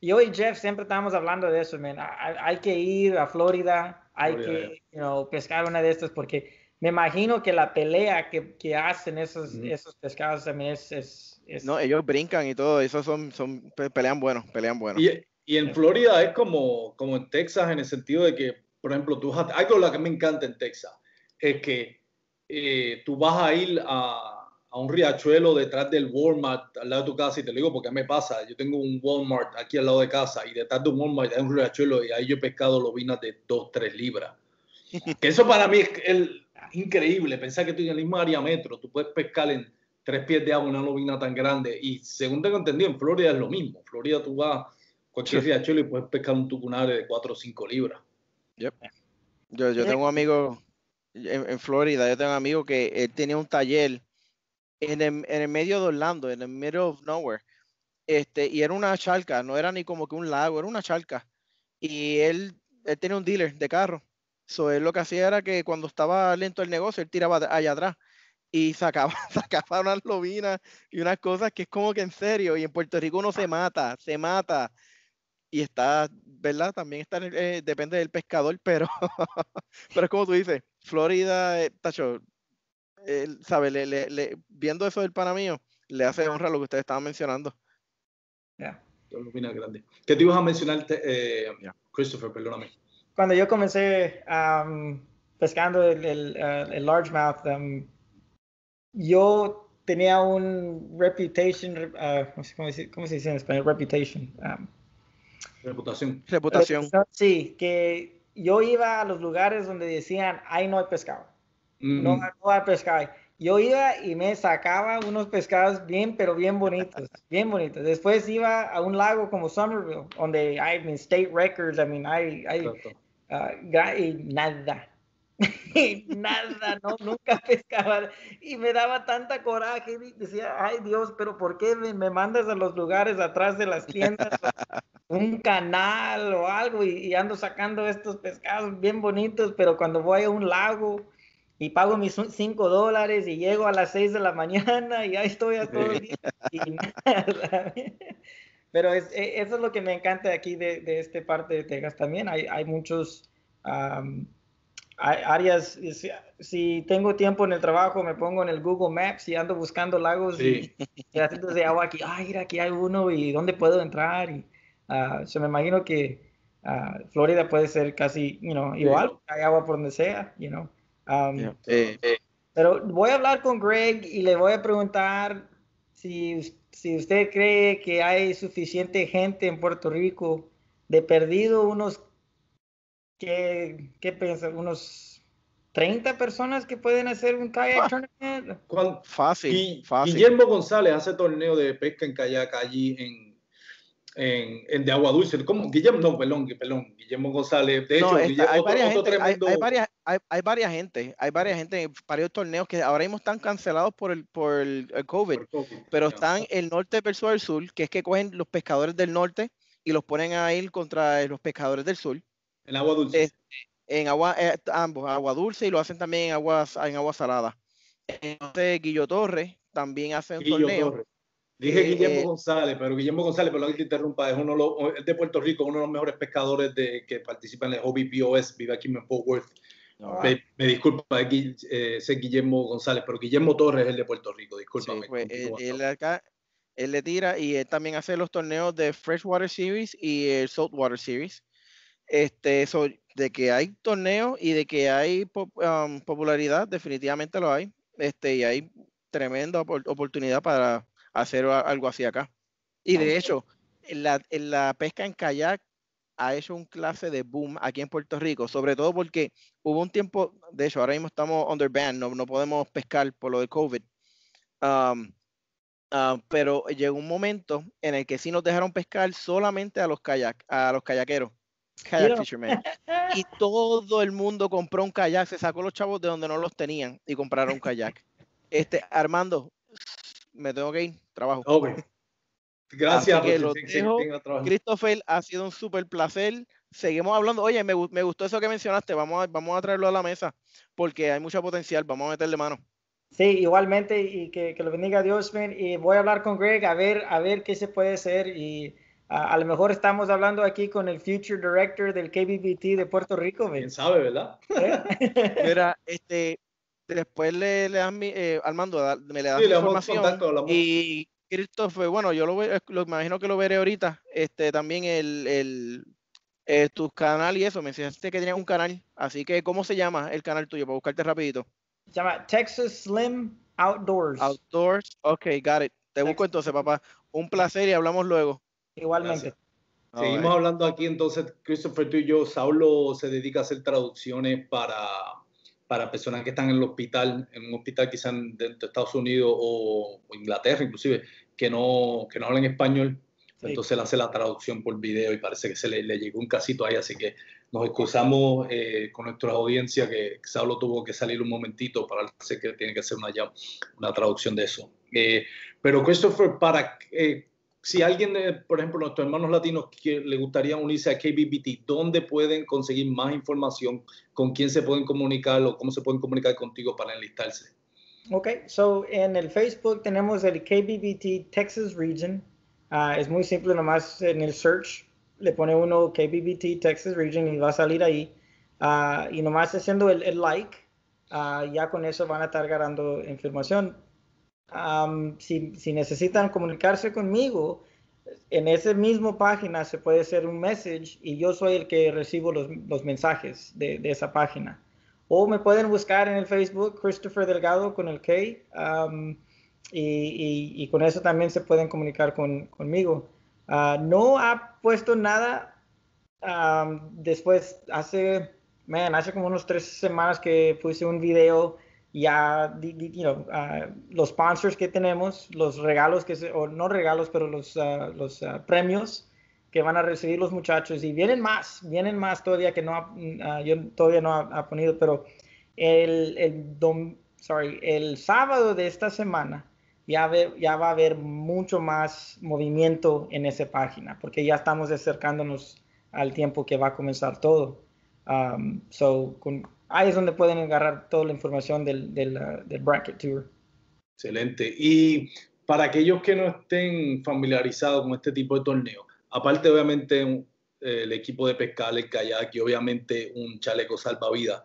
yo y Jeff siempre estamos hablando de eso, man. Hay, hay que ir a Florida, hay Florida, que you know, pescar una de estas porque me imagino que la pelea que, que hacen esos, Ujú. esos pescados también es... es, es- No, ellos brincan y todo, esos son, son pe- pelean buenos, pelean buenos. Y, y en Florida es como, como en Texas en el sentido de que, por ejemplo, tú vas- algo lo que me encanta en Texas es que eh, tú vas a ir a, a un riachuelo detrás del Walmart al lado de tu casa y te lo digo porque me pasa, yo tengo un Walmart aquí al lado de casa y detrás de un Walmart hay un riachuelo y ahí yo he pescado lobinas de 2, 3 libras. Que eso para mí es el- increíble, pensar que tú en el mismo área metro, tú puedes pescar en tres pies de agua una lobina tan grande y según tengo entendido en Florida es lo mismo, Florida tú vas cualquier Sí. riachuelo y puedes pescar un tucunare de 4 o 5 libras. Yo, yo tengo un amigo en, en Florida, yo tengo un amigo que él tenía un taller en el, en el medio de Orlando, en el middle of nowhere. Este, y era una charca, no era ni como que un lago, era una charca. Y él, él tenía un dealer de carro. So, él lo que hacía era que cuando estaba lento el negocio, él tiraba de- allá atrás y sacaba, sacaba unas lobinas y unas cosas que es como que en serio. Y en Puerto Rico uno se mata, se mata. Y está, ¿verdad? También está, en el- eh, depende del pescador, pero, pero es como tú dices, Florida, eh, tacho, él, ¿sabe? Le, le- le- viendo eso del pana mío, le hace honra a lo que ustedes estaban mencionando. Yeah. lubina grande. ¿Qué te ibas a mencionar, eh, Christopher? Perdóname. Cuando yo comencé um, pescando el, el, uh, el largemouth, um, yo tenía un reputation, uh, ¿cómo, se, ¿cómo, se, dice en español? Reputation. Um, reputación. Reputación. Sí, que yo iba a los lugares donde decían, ahí no hay pescado. no, no hay pescado yo iba y me sacaba unos pescados bien, pero bien bonitos, bien bonitos. Después iba a un lago como Somerville, donde hay I mean, state records, I mean, hay, hay uh, y nada, nada, no, nunca pescaba. Y me daba tanta coraje, decía, ay Dios, pero ¿por qué me, me mandas a los lugares atrás de las tiendas? un canal o algo y, y ando sacando estos pescados bien bonitos, pero cuando voy a un lago y pago mis 5 dólares y llego a las 6 de la mañana y ahí estoy a todo el día y nada. Pero es, e, eso es lo que me encanta aquí de, de esta parte de Texas también. Hay, hay muchos um, áreas, si, si, tengo tiempo en el trabajo, me pongo en el Google Maps y ando buscando lagos y, y de agua aquí. Ay, mira, aquí hay uno y dónde puedo entrar. Y uh, se me imagino que uh, Florida puede ser casi, you know, igual, hay agua por donde sea, you know. Um, eh, pero voy a hablar con Greg y le voy a preguntar si, si usted cree que hay suficiente gente en Puerto Rico de perdido unos, ¿qué, qué piensa? Unos 30 personas que pueden hacer un kayak tournament. Fácil, fácil. Guillermo González hace torneo de pesca en kayak allí en en, en, de agua dulce. ¿Cómo? Guillermo, no, perdón, perdón, Guillermo González. De hecho, hay, varias gente, hay, hay, varias, hay, hay, varias gente, hay varias gente en varios torneos que ahora mismo están cancelados por el, por el, COVID, pero están el norte versus el sur, que es que cogen los pescadores del norte y los ponen a ir contra los pescadores del sur. En agua dulce. en agua, eh, ambos, agua dulce y lo hacen también en agua, en agua salada. Entonces, Guillo Torres también hace un torneo. Dije eh, Guillermo eh, González, pero Guillermo González, perdón que te interrumpa, es uno de, de Puerto Rico, uno de los mejores pescadores de, que participan en el Hobby POS, vive aquí en Fort Worth. me, disculpa, eh, sé Guillermo González, pero Guillermo Torres es el de Puerto Rico, discúlpame. Pues, él, acá, él le tira y él también hace los torneos de Freshwater Series y el Saltwater Series. Este, de que hay torneos y de que hay um, popularidad, definitivamente lo hay. Este, y hay tremenda oportunidad para hacer algo así acá. Y de hecho, en la, en la pesca en kayak ha hecho un clase de boom aquí en Puerto Rico, sobre todo porque hubo un tiempo, de hecho, ahora mismo estamos under ban, no, no podemos pescar por lo de COVID. Um, uh, pero llegó un momento en el que sí nos dejaron pescar solamente a los kayak, a los kayakeros, kayak fishermen. Y todo el mundo compró un kayak, se sacó los chavos de donde no los tenían y compraron un kayak. Este, Armando, me tengo que ir, trabajo. Gracias. Christopher, ha sido un súper placer. Seguimos hablando. Oye, me, me, gustó eso que mencionaste. Vamos a, vamos a traerlo a la mesa porque hay mucho potencial. Vamos a meterle mano. Sí, igualmente y que, que lo bendiga Dios, Y voy a hablar con Greg a ver, a ver qué se puede hacer y a, lo mejor estamos hablando aquí con el Future Director del KBBT de Puerto Rico. ¿Quién sabe, verdad? ¿Eh? Mira, este, después le, le dan mi, eh, Armando, me le das información y Christopher, bueno, yo lo, lo, imagino que lo veré ahorita, este, también el, el, eh, tu canal y eso, me enseñaste que tenías un canal, así que, ¿cómo se llama el canal tuyo? Para buscarte rapidito. Se llama Texas Slim Outdoors. Outdoors, ok, got it. Te busco entonces, papá. Un placer y hablamos luego. Igualmente. Seguimos hablando aquí entonces, Christopher, tú y yo. Saulo se dedica a hacer traducciones para para personas que están en el hospital, en un hospital quizás de Estados Unidos o, Inglaterra inclusive, que no, que no hablan español. Entonces él hace la traducción por video y parece que se le, llegó un casito ahí, así que nos excusamos eh, con nuestra audiencia que Saulo tuvo que salir un momentito para hacer que tiene que hacer una, una traducción de eso. Eh, pero Christopher, para eh, si alguien, por ejemplo, nuestros hermanos latinos le gustaría unirse a KBBT, ¿dónde pueden conseguir más información? ¿Con quién se pueden comunicar o cómo se pueden comunicar contigo para enlistarse? Ok, so en el Facebook tenemos el KBBT Texas Region. Ah, es muy simple, nomás en el search le pone uno KBBT Texas Region y va a salir ahí. Uh, y nomás haciendo el, like, uh, ya con eso van a estar ganando información si, si, necesitan comunicarse conmigo, en esa misma página se puede hacer un message y yo soy el que recibo los, los mensajes de, de, esa página. O me pueden buscar en el Facebook, Christopher Delgado con el K, um, y, y, y, con eso también se pueden comunicar con, conmigo. Uh, no ha puesto nada um, después, hace, man, hace como unos tres semanas que puse un video ya, you know, uh, los sponsors que tenemos, los regalos que se, o no regalos, pero los, uh, los uh, premios que van a recibir los muchachos y vienen más, vienen más todavía que no, ha, yo todavía no ha, ha, ponido, pero el, el, dom, sorry, el sábado de esta semana ya, ve, ya va a haber mucho más movimiento en esa página, porque ya estamos acercándonos al tiempo que va a comenzar todo. Um, so, con, ahí es donde pueden agarrar toda la información del, del, uh, del, Bracket Tour. Excelente. Y para aquellos que no estén familiarizados con este tipo de torneo, aparte obviamente el equipo de pescar, el kayak y obviamente un chaleco salvavidas,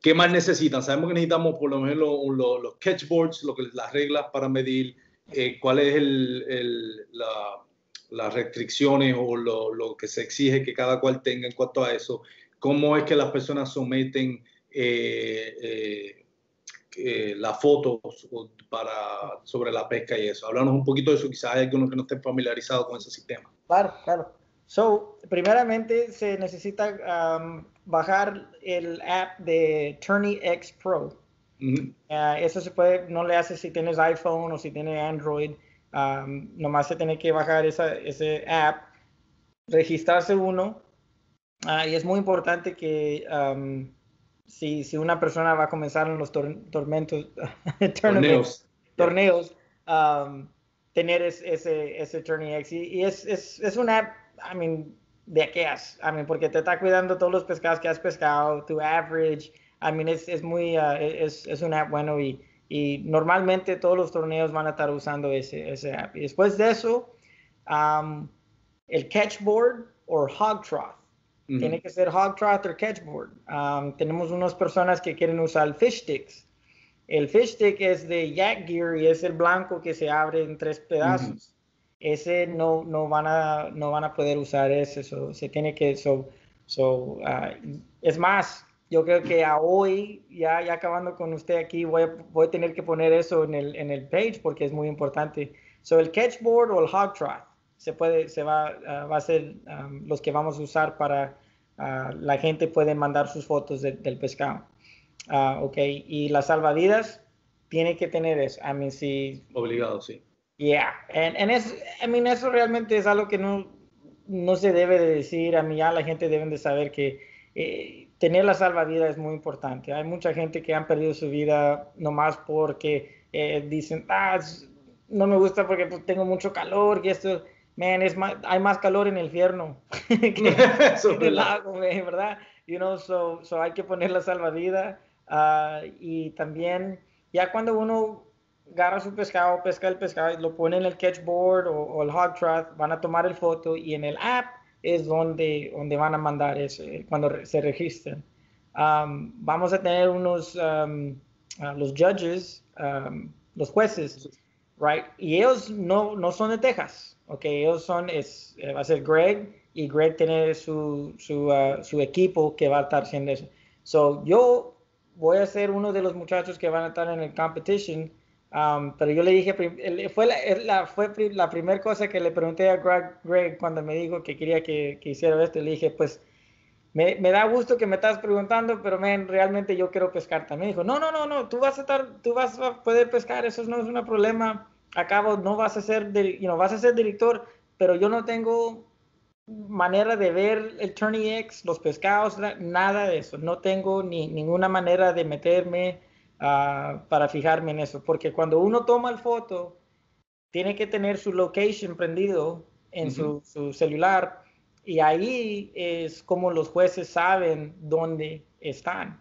¿qué más necesitan? Sabemos que necesitamos por lo menos los, los, los catchboards, lo que, las reglas para medir, eh, cuál es el, el, la, las restricciones o lo, lo, que se exige que cada cual tenga en cuanto a eso, cómo es que las personas someten las fotos para, sobre la pesca y eso. Háblanos un poquito de eso, quizás hay algunos que no estén familiarizados con ese sistema. Claro, claro. So, primeramente se necesita um, bajar el app de Tourney X Pro. Uh -huh. uh, eso se puede, no le hace si tienes iPhone o si tienes Android. Um, nomás se tiene que bajar esa, ese app, registrarse uno. Uh, y es muy importante que um, si, si una persona va a comenzar en los tor tormentos, torneos, torneos um, tener es, ese, ese Tourney X. Y, y, es, es, es una app, I mean, de qué es, I mean, porque te está cuidando todos los pescados que has pescado, tu average, I mean, es, es muy, uh, es, es una app bueno y, y normalmente todos los torneos van a estar usando ese, ese app. Y después de eso, um, el catchboard o hog trough. -huh. Tiene que ser hog trough o catchboard. Um, tenemos unas personas que quieren usar el fish sticks. El fish stick es de Yak Gear y es el blanco que se abre en tres pedazos. Uh -huh. Ese no, no, van a, no van a poder usar ese. So, se tiene que. So, so, uh, es más, yo creo que a hoy, ya, ya acabando con usted aquí, voy a, voy a tener que poner eso en el, en el page porque es muy importante. So, el catchboard o el hog trough se puede, se va, uh, va a ser um, los que vamos a usar para uh, la gente puede mandar sus fotos de, del pescado. Uh, ok, y las salvavidas tiene que tener eso. I mean, si... Obligado, sí. Yeah, and, and es, I mean, eso realmente es algo que no, no se debe de decir. A mí ya la gente debe de saber que eh, tener la salvavidas es muy importante. Hay mucha gente que han perdido su vida nomás porque eh, dicen, ah, no me gusta porque pues, tengo mucho calor y esto, man, es más, hay más calor en el infierno que en el lago, man, ¿verdad? You know, so, so hay que poner la salvavidas uh, y también ya cuando uno agarra su pescado, pesca el pescado y lo pone en el catchboard o, o el hog trough, van a tomar el foto y en el app es donde, donde van a mandar eso, cuando se registren. Um, vamos a tener unos, um, uh, los judges, um, los jueces, right? Y ellos no, no son de Texas, ok? Ellos son, es, eh, va a ser Greg y Greg tiene su, su, uh, su equipo que va a estar haciendo eso. So, yo voy a ser uno de los muchachos que van a estar en el competition Um, pero yo le dije, fue la, la fue la primera cosa que le pregunté a Greg, Greg, cuando me dijo que quería que, que hiciera esto. Le dije, pues me, me, da gusto que me estás preguntando, pero man, realmente yo quiero pescar también. Dijo, no, no, no, no, tú vas a estar, tú vas a poder pescar, eso no es un problema. Acabo, no vas a ser, you know, vas a ser director, pero yo no tengo manera de ver el Tourney X, los pescados, nada de eso. No tengo ni ninguna manera de meterme uh, para fijarme en eso, porque cuando uno toma el foto, tiene que tener su location prendido en uh -huh. su, su, celular y ahí es como los jueces saben dónde están.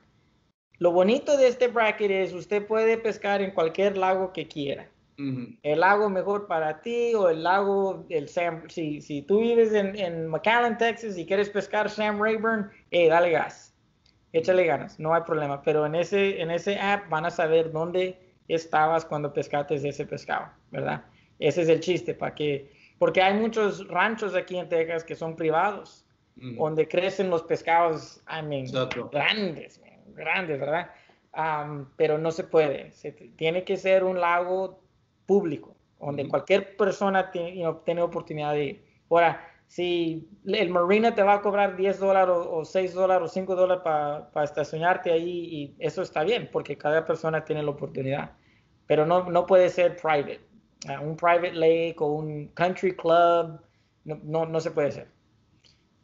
Lo bonito de este bracket es usted puede pescar en cualquier lago que quiera. Uh -huh. El lago mejor para ti o el lago, el Sam, si, si tú vives en, en McAllen, Texas y quieres pescar Sam Rayburn, eh, dale gas échale ganas, no hay problema. Pero en ese, en ese app van a saber dónde estabas cuando pescaste ese pescado, ¿verdad? Ese es el chiste, para que porque hay muchos ranchos aquí en Texas que son privados, donde crecen los pescados, I mean, grandes, man, grandes, ¿verdad? Pero no se puede. Se tiene que ser un lago público, donde cualquier persona tiene, you know, tiene oportunidad de ir. Ahora, si el marina te va a cobrar 10 dólares o, o 6 dólares o 5 dólares para estacionarte ahí, y eso está bien, porque cada persona tiene la oportunidad. Pero no, no puede ser private. Un private lake o un country club, no, no, no se puede hacer.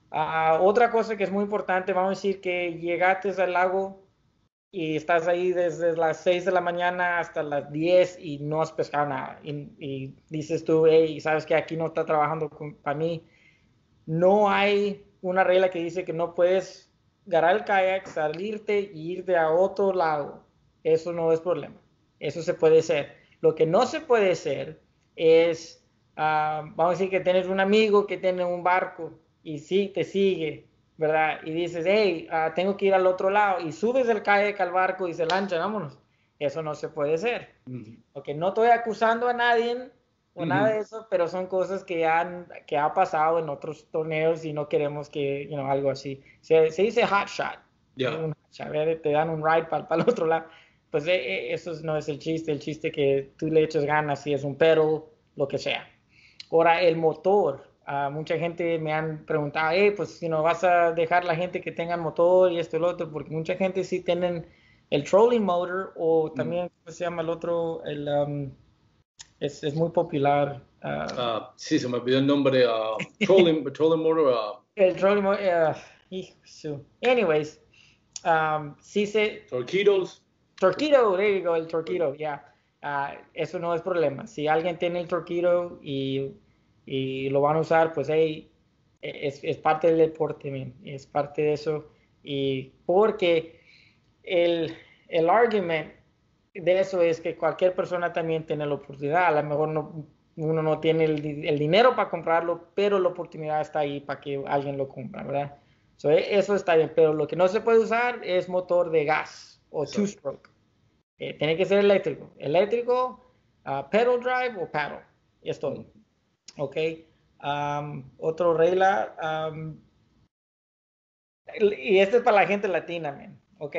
Ah, otra cosa que es muy importante, vamos a decir que llegaste al lago y estás ahí desde las 6 de la mañana hasta las 10 y no has pescado nada. Y, y dices tú, hey, sabes que aquí no está trabajando para mí. No hay una regla que dice que no puedes agarrar el kayak, salirte y irte a otro lago. Eso no es problema. Eso se puede hacer. Lo que no se puede hacer es, ah, vamos a decir que tienes un amigo que tiene un barco y sí te sigue, ¿verdad? Y dices, hey, ah, tengo que ir al otro lado y subes el kayak al barco y se lancha, vámonos. Eso no se puede hacer. Ujú. Ok, no estoy acusando a nadie o Ujú. nada de eso, pero son cosas que han que ha pasado en otros torneos y no queremos que, you know, algo así. Se, se dice hot shot. Ya. Un hot shot, te dan un ride para el otro lado. Pues eh, eh, eso no es el chiste, el chiste que tú le eches ganas, si es un pedal, lo que sea. Ahora, el motor, ah, mucha gente me han preguntado, hey, pues si no vas a dejar la gente que tenga motor y esto y lo otro, porque mucha gente sí tienen el trolling motor o también, ¿cómo se llama el otro? El, um, es, es muy popular. ah, Ah, sí, se me olvidó el nombre. ah, trolling, trolling motor. el trolling motor, Anyways, um, sí se, torquitos. Torquito, there you go, el torquito, ya. Ah, eso no es problema. Si alguien tiene el torquito y, y lo van a usar, pues hey, es, es parte del deporte, man. es parte de eso. Y porque el, el argument de eso es que cualquier persona también tiene la oportunidad. A lo mejor no, uno no tiene el, el dinero para comprarlo, pero la oportunidad está ahí para que alguien lo compre, ¿verdad? So, e- eso está bien, pero lo que no se puede usar es motor de gas o two-stroke. Eh, tiene que ser eléctrico. Eléctrico, ah, pedal drive o paddle. Y es todo. Ok. Um, otro regla. um, y este es para la gente latina, man. Ok.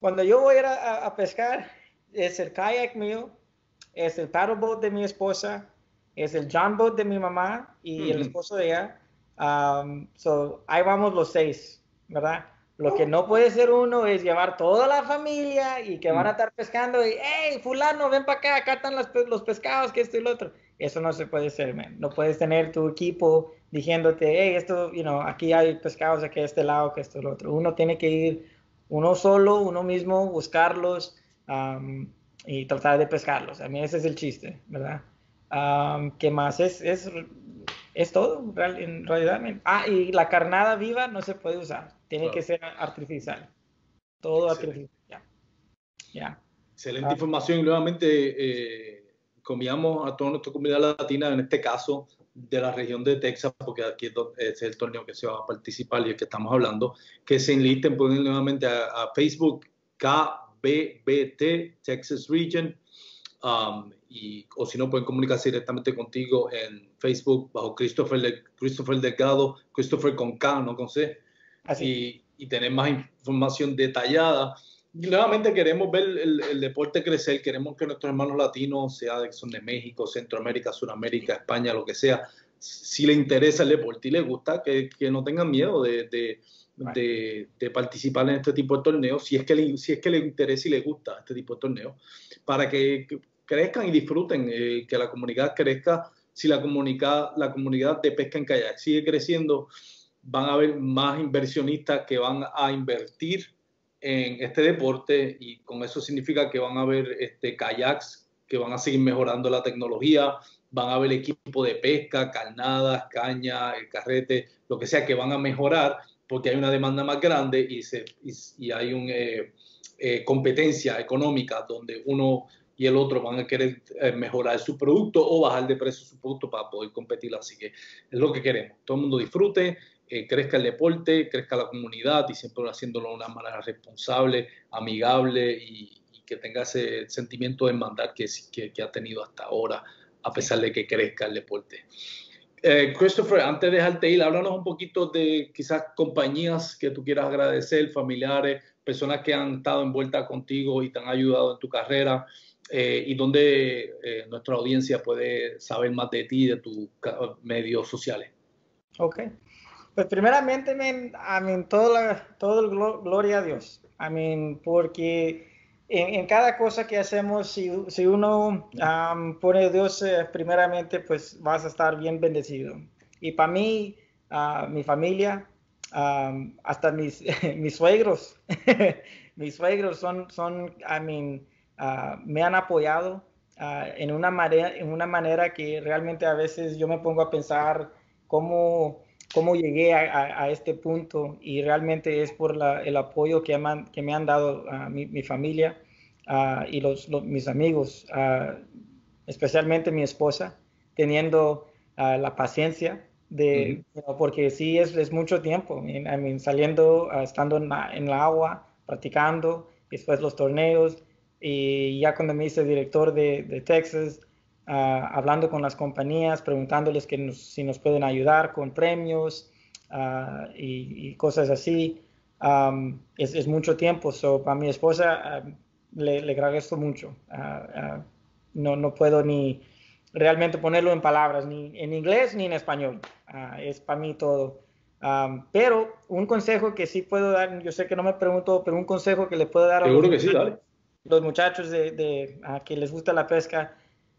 Cuando yo voy a ir a, pescar, es el kayak mío, es el paddleboat de mi esposa, es el John boat de mi mamá y el esposo de ella. Um, so, ahí vamos los seis, ¿verdad? Lo que no puede ser uno es llevar toda la familia y que van a estar pescando y, hey, fulano, ven para acá, acá están pe- los pescados, que esto y lo otro. Eso no se puede hacer, man. No puedes tener tu equipo diciéndote, hey, esto, you know, aquí hay pescados, aquí este lado, que esto lo otro. Uno tiene que ir uno solo, uno mismo, buscarlos um, y tratar de pescarlos. A mí ese es el chiste, ¿verdad? Um, ¿Qué más? Es, es, es todo, en realidad. man. Ah, y la carnada viva no se puede usar. Tiene Claro. que ser artificial. Todo Excelente. artificial. Ya. Excelente Ah. información y nuevamente eh, comíamos a toda nuestra comunidad latina, en este caso de la región de Texas, porque aquí es el torneo que se va a participar y el que estamos hablando, que se enlisten, pueden nuevamente a, a Facebook KBBT, Texas Region, um, y, o si no, pueden comunicarse directamente contigo en Facebook bajo Christopher, Christopher Delgado, Christopher con K, no con C Así. y, y tener más información detallada. Nuevamente queremos ver el, el deporte crecer, queremos que nuestros hermanos latinos, sea de, son de México, Centroamérica, Sudamérica, España, lo que sea, si les interesa el deporte y les gusta, que, que no tengan miedo de, de, de, de participar en este tipo de torneos, si es, que le, si es que les interesa y les gusta este tipo de torneos, para que, que crezcan y disfruten, eh, que la comunidad crezca. Si la comunidad, la comunidad de pesca en kayak sigue creciendo, van a haber más inversionistas que van a invertir en este deporte y con eso significa que van a haber este, kayaks que van a seguir mejorando la tecnología, van a haber equipo de pesca, carnadas, caña, el carrete, lo que sea, que van a mejorar porque hay una demanda más grande y, se, y, hay una eh, eh, competencia económica donde uno y el otro van a querer eh, mejorar su producto o bajar de precio su producto para poder competir. Así que es lo que queremos. Todo el mundo disfrute, eh, crezca el deporte, crezca la comunidad y siempre haciéndolo de una manera responsable, amigable y, y que tenga ese sentimiento de hermandad que, que, que, ha tenido hasta ahora a pesar de que crezca el deporte. Eh, Christopher, antes de dejarte ir, háblanos un poquito de quizás compañías que tú quieras agradecer, familiares, personas que han estado envueltas contigo y te han ayudado en tu carrera eh, y donde eh, nuestra audiencia puede saber más de ti, de tus medios sociales. Ok. Pues primeramente, todo, la, todo gloria a Dios. I porque en, cada cosa que hacemos, si, uno pone a Dios eh, primeramente, pues vas a estar bien bendecido. Y para mí, uh, mi familia, hasta mis, mis suegros, mis suegros son, son I uh, me han apoyado uh, en, una manera, en una manera que realmente a veces yo me pongo a pensar cómo cómo llegué a, este punto y realmente es por el apoyo que, que, me han dado a mi, familia y los, mis amigos, especialmente mi esposa, teniendo la paciencia de, porque sí es, es, mucho tiempo, I saliendo, estando en la, en la, agua, practicando, después los torneos y ya cuando me hice director de, de Texas, hablando con las compañías, preguntándoles que si nos pueden ayudar con premios ah, y, cosas así. es, mucho tiempo, so, para mi esposa le, le, agradezco mucho. Ah, no, no puedo ni realmente ponerlo en palabras, ni en inglés ni en español. es para mí todo. pero un consejo que sí puedo dar, yo sé que no me pregunto, pero un consejo que le puedo dar a los, muchachos de, de que les gusta la pesca,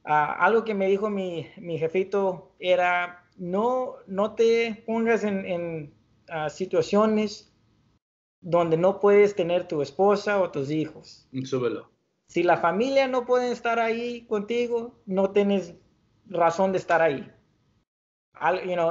Ah, algo que me dijo mi, mi, jefito era, no, no te pongas en, en ah, situaciones donde no puedes tener tu esposa o tus hijos. Si la familia no puede estar ahí contigo, no tienes razón de estar ahí.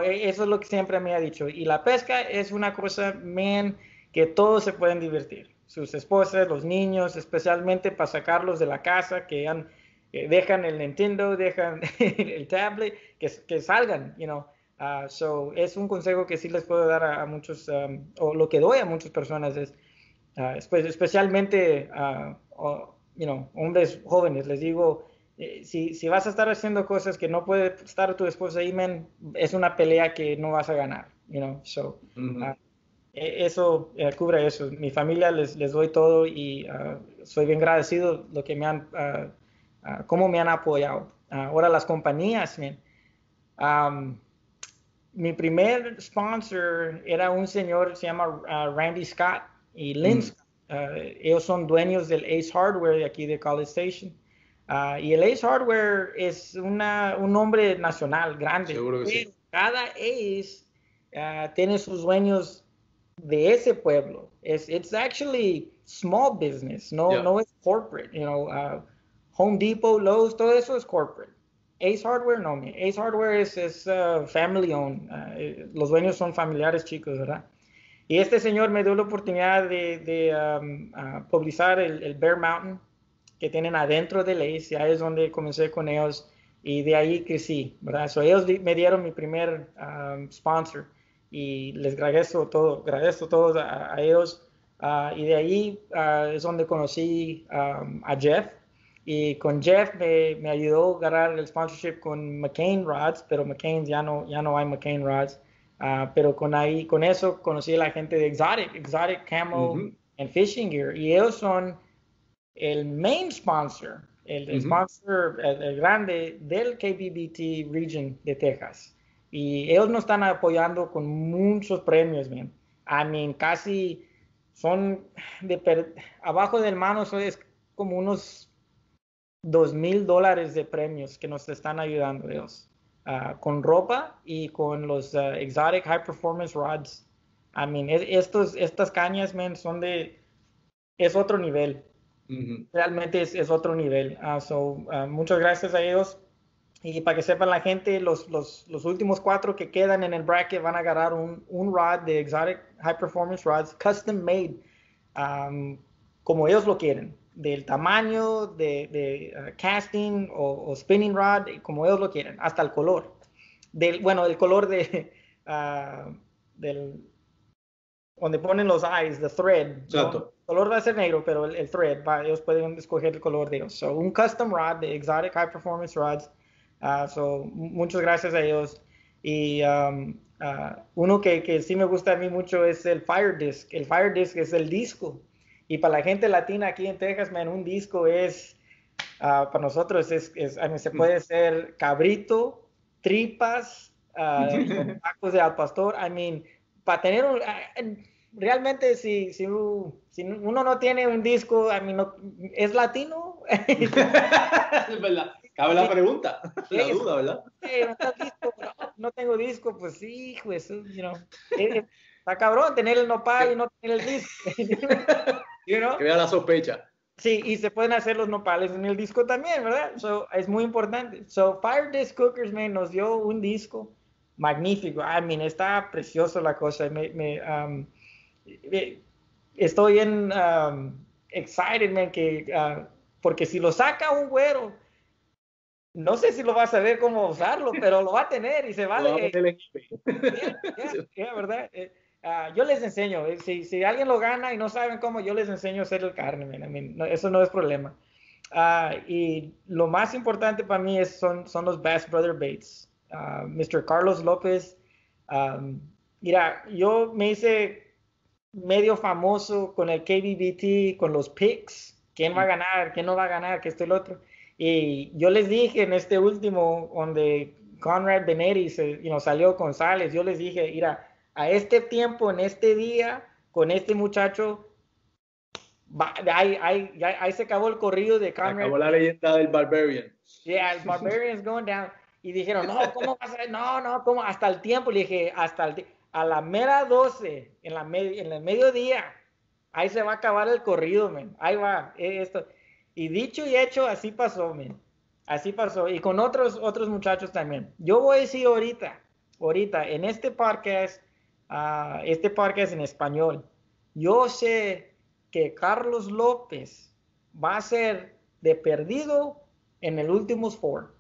E, eso es lo que siempre me ha dicho. Y la pesca es una cosa, man, que todos se pueden divertir. Sus esposas, los niños, especialmente para sacarlos de la casa, que han dejan el Nintendo, dejan el tablet, que, que salgan, you know. Uh, so, es un consejo que sí les puedo dar a, muchos, um, o lo que doy a muchas personas es, uh, especialmente, uh, you know, hombres jóvenes, les digo, eh, si, si, vas a estar haciendo cosas que no puede estar tu esposa ahí, man, es una pelea que no vas a ganar, you know. So, e, eso eh, cubre eso. Mi familia les, les doy todo y soy bien agradecido lo que me han Ah, cómo me han apoyado. Ah, ahora las compañías, mi primer sponsor era un señor, se llama ah, Randy Scott y Lynn mm. Scott. ellos son dueños del Ace Hardware de aquí de College Station. y el Ace Hardware es una, un nombre nacional grande. Seguro que Cada Ace tiene sus dueños de ese pueblo. Es it's actually small business, no, no es corporate. You know, Home Depot, Lowe's, todo eso es corporate. Ace Hardware, no, Ace Hardware es, es uh, family owned. Uh, eh, los dueños son familiares chicos, ¿verdad? Y este señor me dio la oportunidad de, de um, uh, publicar el, Bear Mountain que tienen adentro de Ace. Y ahí es donde comencé con ellos y de ahí crecí, ¿verdad? So, ellos me dieron mi primer um, sponsor y les agradezco todo, agradezco todo a, ellos. y de ahí es donde conocí um, a Jeff y con Jeff me, me, ayudó a ganar el sponsorship con McCain Rods, pero McCain ya no, ya no hay McCain Rods. Ah, pero con, ahí, con eso conocí a la gente de Exotic, Exotic Camo and Fishing Gear. Y ellos son el main sponsor, el, sponsor el, grande del KBBT Region de Texas. Y ellos nos están apoyando con muchos premios, man. I mean, casi son de abajo del mano, eso es como unos dos mil dólares de premios que nos están ayudando ellos. Ah, con ropa y con los ah, exotic high performance rods. I mean, estos, estas cañas, man, son de, es otro nivel. Realmente es, es, otro nivel. Uh, so, muchas gracias a ellos. Y para que sepan la gente, los, los, los, últimos cuatro que quedan en el bracket van a agarrar un, un rod de exotic high performance rods, custom made, um, como ellos lo quieren del tamaño de, uh, casting o, spinning rod, como ellos lo quieren, hasta el color. Del, bueno, el color de, uh, del, donde ponen los eyes, the thread. El color va a ser negro, pero el, thread, ellos pueden escoger el color de ellos. So, un custom rod de Exotic High Performance Rods Ah, so, muchas gracias a ellos. Y um, ah, uno que, que, sí me gusta a mí mucho es el Fire Disc. El Fire Disc es el disco. Y para la gente latina aquí en Texas, man, un disco es, uh, para nosotros, es, es I mean, se puede ser cabrito, tripas, tacos de al pastor. I mean, para tener un... realmente, si, si, si, uno no tiene un disco, I mean, no, ¿es latino? es verdad. Cabe la pregunta, la duda, ¿verdad? no, tengo disco, pues sí, pues, you know, está cabrón tener el nopal y no tener el disco. you know? Que vea la sospecha. Sí, y se pueden hacer los nopales en el disco también, ¿verdad? So, es muy importante. So, Fire Disc Cookers, man, nos dio un disco magnífico. I mean, está precioso la cosa. Me, me, um, estoy en um, excited, man, que, uh, porque si lo saca un güero, no sé si lo va a saber cómo usarlo, pero lo va a tener y se va a... yeah, ¿verdad? Eh, uh, yo les enseño, eh, si, si, alguien lo gana y no saben cómo, yo les enseño a hacer el carne, I mean, no, eso no es problema. Uh, y lo más importante para mí es, son, son los Bass Brother Baits. Uh, Mr. Carlos López, um, mira, yo me hice medio famoso con el KBBT, con los picks, quién va a ganar, quién no va a ganar, que esto y lo otro. Y yo les dije en este último, donde Conrad Benetti se, you salió con Sales, yo les dije, mira, a este tiempo, en este día, con este muchacho, ahí, ahí, ahí, se acabó el corrido de Conrad. Acabó la leyenda del Barbarian. Yeah, el Barbarian's going down. Y dijeron, no, ¿cómo va a? No, no, ¿cómo? Hasta el tiempo. Le dije, hasta el a la mera 12, en, la en el mediodía, ahí se va a acabar el corrido, men. Ahí va, eh, esto. Y dicho y hecho, así pasó, men. Así pasó. Y con otros, otros muchachos también. Yo voy a decir ahorita, ahorita, en este podcast, uh, este podcast en español, yo sé que Carlos López va a ser de perdido en el último four.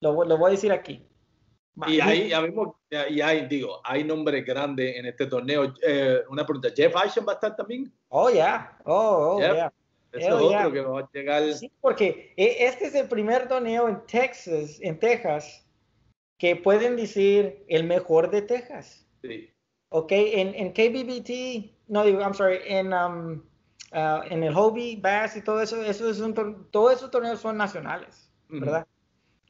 Lo, lo voy a decir aquí. Y ahí, ya y hay, digo, hay nombres grandes en este torneo. Eh, una pregunta, ¿Jeff Action va a estar también? Oh, ya, yeah. oh, oh, yeah. Ese es otro que va a llegar. Sí, porque e, este es el primer torneo en Texas, en Texas, que pueden decir el mejor de Texas. Sí. Ok, en, en KBBT, no digo, I'm sorry, en, um, uh, en el Hobby, Bass y todo eso, eso es un todos esos torneos son nacionales, ¿verdad?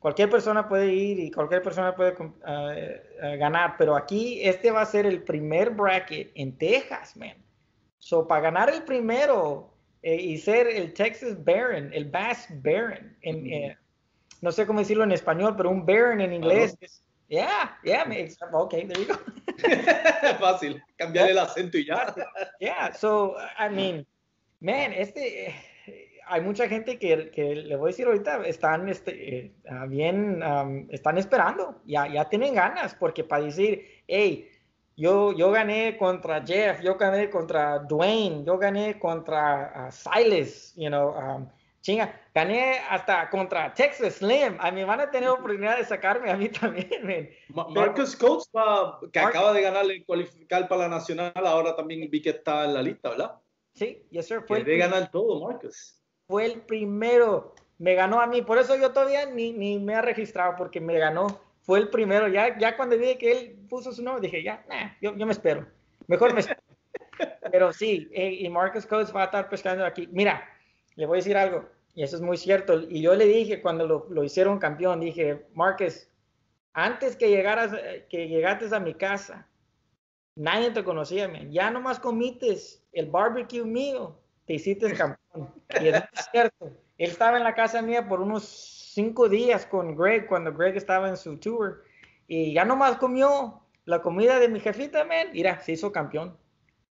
Cualquier persona puede ir y cualquier persona puede uh, uh, ganar, pero aquí este va a ser el primer bracket en Texas, man. So, para ganar el primero, eh, y ser el Texas Baron, el Bass Baron. En, eh, no sé cómo decirlo en español, pero un Baron en inglés. Yeah, yeah, ok, there you go. Fácil, cambiar el acento y ya. Yeah, so, I mean, man, este, hay mucha gente que, que, le voy a decir ahorita, están este, eh, ah, bien, están esperando, ya, ya tienen ganas, porque para decir, hey, yo, yo gané contra Jeff, yo gané contra Dwayne, yo gané contra uh, Silas, you know, um, chinga, gané hasta contra Texas Slim. A mí van a tener oportunidad de sacarme a mí también, Marcus Coates, que acaba de ganarle cualificar para la nacional, ahora también vi que está en la lista, ¿verdad? Sí, yes sir. Fue ganar todo, Marcus. Fue el primero, me ganó a mí, por eso yo todavía ni, ni me he registrado, porque me ganó fue el primero. Ya, ya cuando vi que él puso su nombre, dije, ya, yo, yo, me espero. Mejor me espero. Pero sí, eh, y Marcus Coates va a estar pescando aquí. Mira, le voy a decir algo, y eso es muy cierto. Y yo le dije cuando lo, lo hicieron campeón, dije, Marcus, antes que llegaras, que llegaste a mi casa, nadie te conocía, man. Ya nomás comites el barbecue mío, te hiciste campeón. Y es cierto. Él estaba en la casa mía por unos cinco días con Greg cuando Greg estaba en su tour y ya nomás comió la comida de mi jefita, man. Mira, se hizo campeón.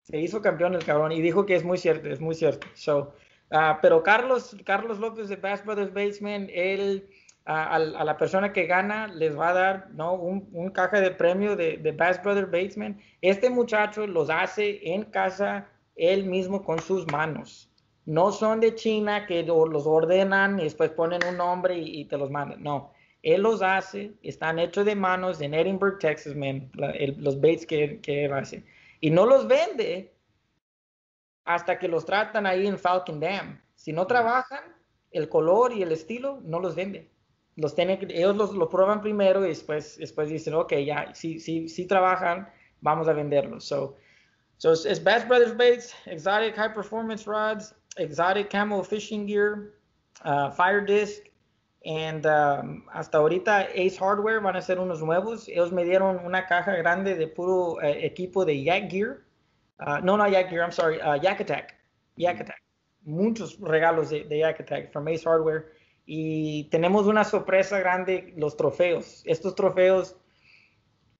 Se hizo campeón el cabrón y dijo que es muy cierto, es muy cierto. So, uh, pero Carlos, Carlos López de Bass Brothers Basement, él uh, a, a, la persona que gana les va a dar ¿no? un, un caja de premio de, de Bass Brothers Basement. Este muchacho los hace en casa él mismo con sus manos no son de China que los ordenan y después ponen un nombre y, te los mandan. No, él los hace, están hechos de manos en Edinburgh, Texas, man, los baits que, que, él hace. Y no los vende hasta que los tratan ahí en Falcon Dam. Si no trabajan, el color y el estilo no los vende. los tienen, ellos los, lo prueban primero y después, después dicen, ok, ya, si, si, si trabajan, vamos a venderlos. So, so it's, it's Bass Brothers Baits, exotic high performance rods, exotic camo fishing gear, uh, fire disc, and um, hasta ahorita Ace Hardware van a ser unos nuevos. Ellos me dieron una caja grande de puro uh, equipo de Yak Gear. Uh, no, no Yak Gear, I'm sorry, uh, Yak Attack. Yak Attack. Muchos regalos de, de Yak Attack from Ace Hardware. Y tenemos una sorpresa grande, los trofeos. Estos trofeos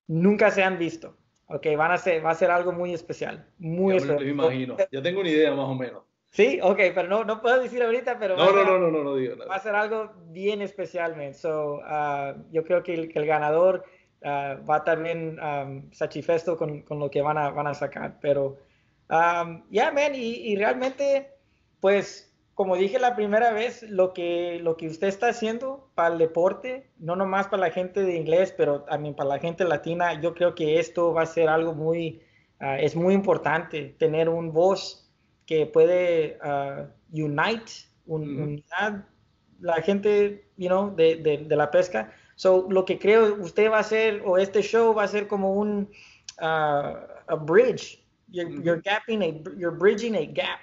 nunca se han visto. Ok, van a ser, va a ser algo muy especial. Muy especial. me imagino. Ya tengo una idea más o menos. Sí, ok, pero no, no puedo decir ahorita, pero No, va a no, ser- no, no, no, no digo va a nada. ser algo bien especial, man. So, uh, yo creo que el, que el ganador uh, va también um, satisfecho con, con lo que van a, van a sacar. Pero, um, yeah, man, y, y realmente, pues, como dije la primera vez, lo que, lo que usted está haciendo para el deporte, no nomás para la gente de inglés, pero también para la gente latina, yo creo que esto va a ser algo muy, uh, es muy importante, tener un voz que puede uh, unite, un- Ujú. unidad la gente, you know, de, de, de la pesca. So, lo que creo usted va a hacer, o este show va a ser como un uh, a bridge. You're, you're gapping a, you're bridging a gap,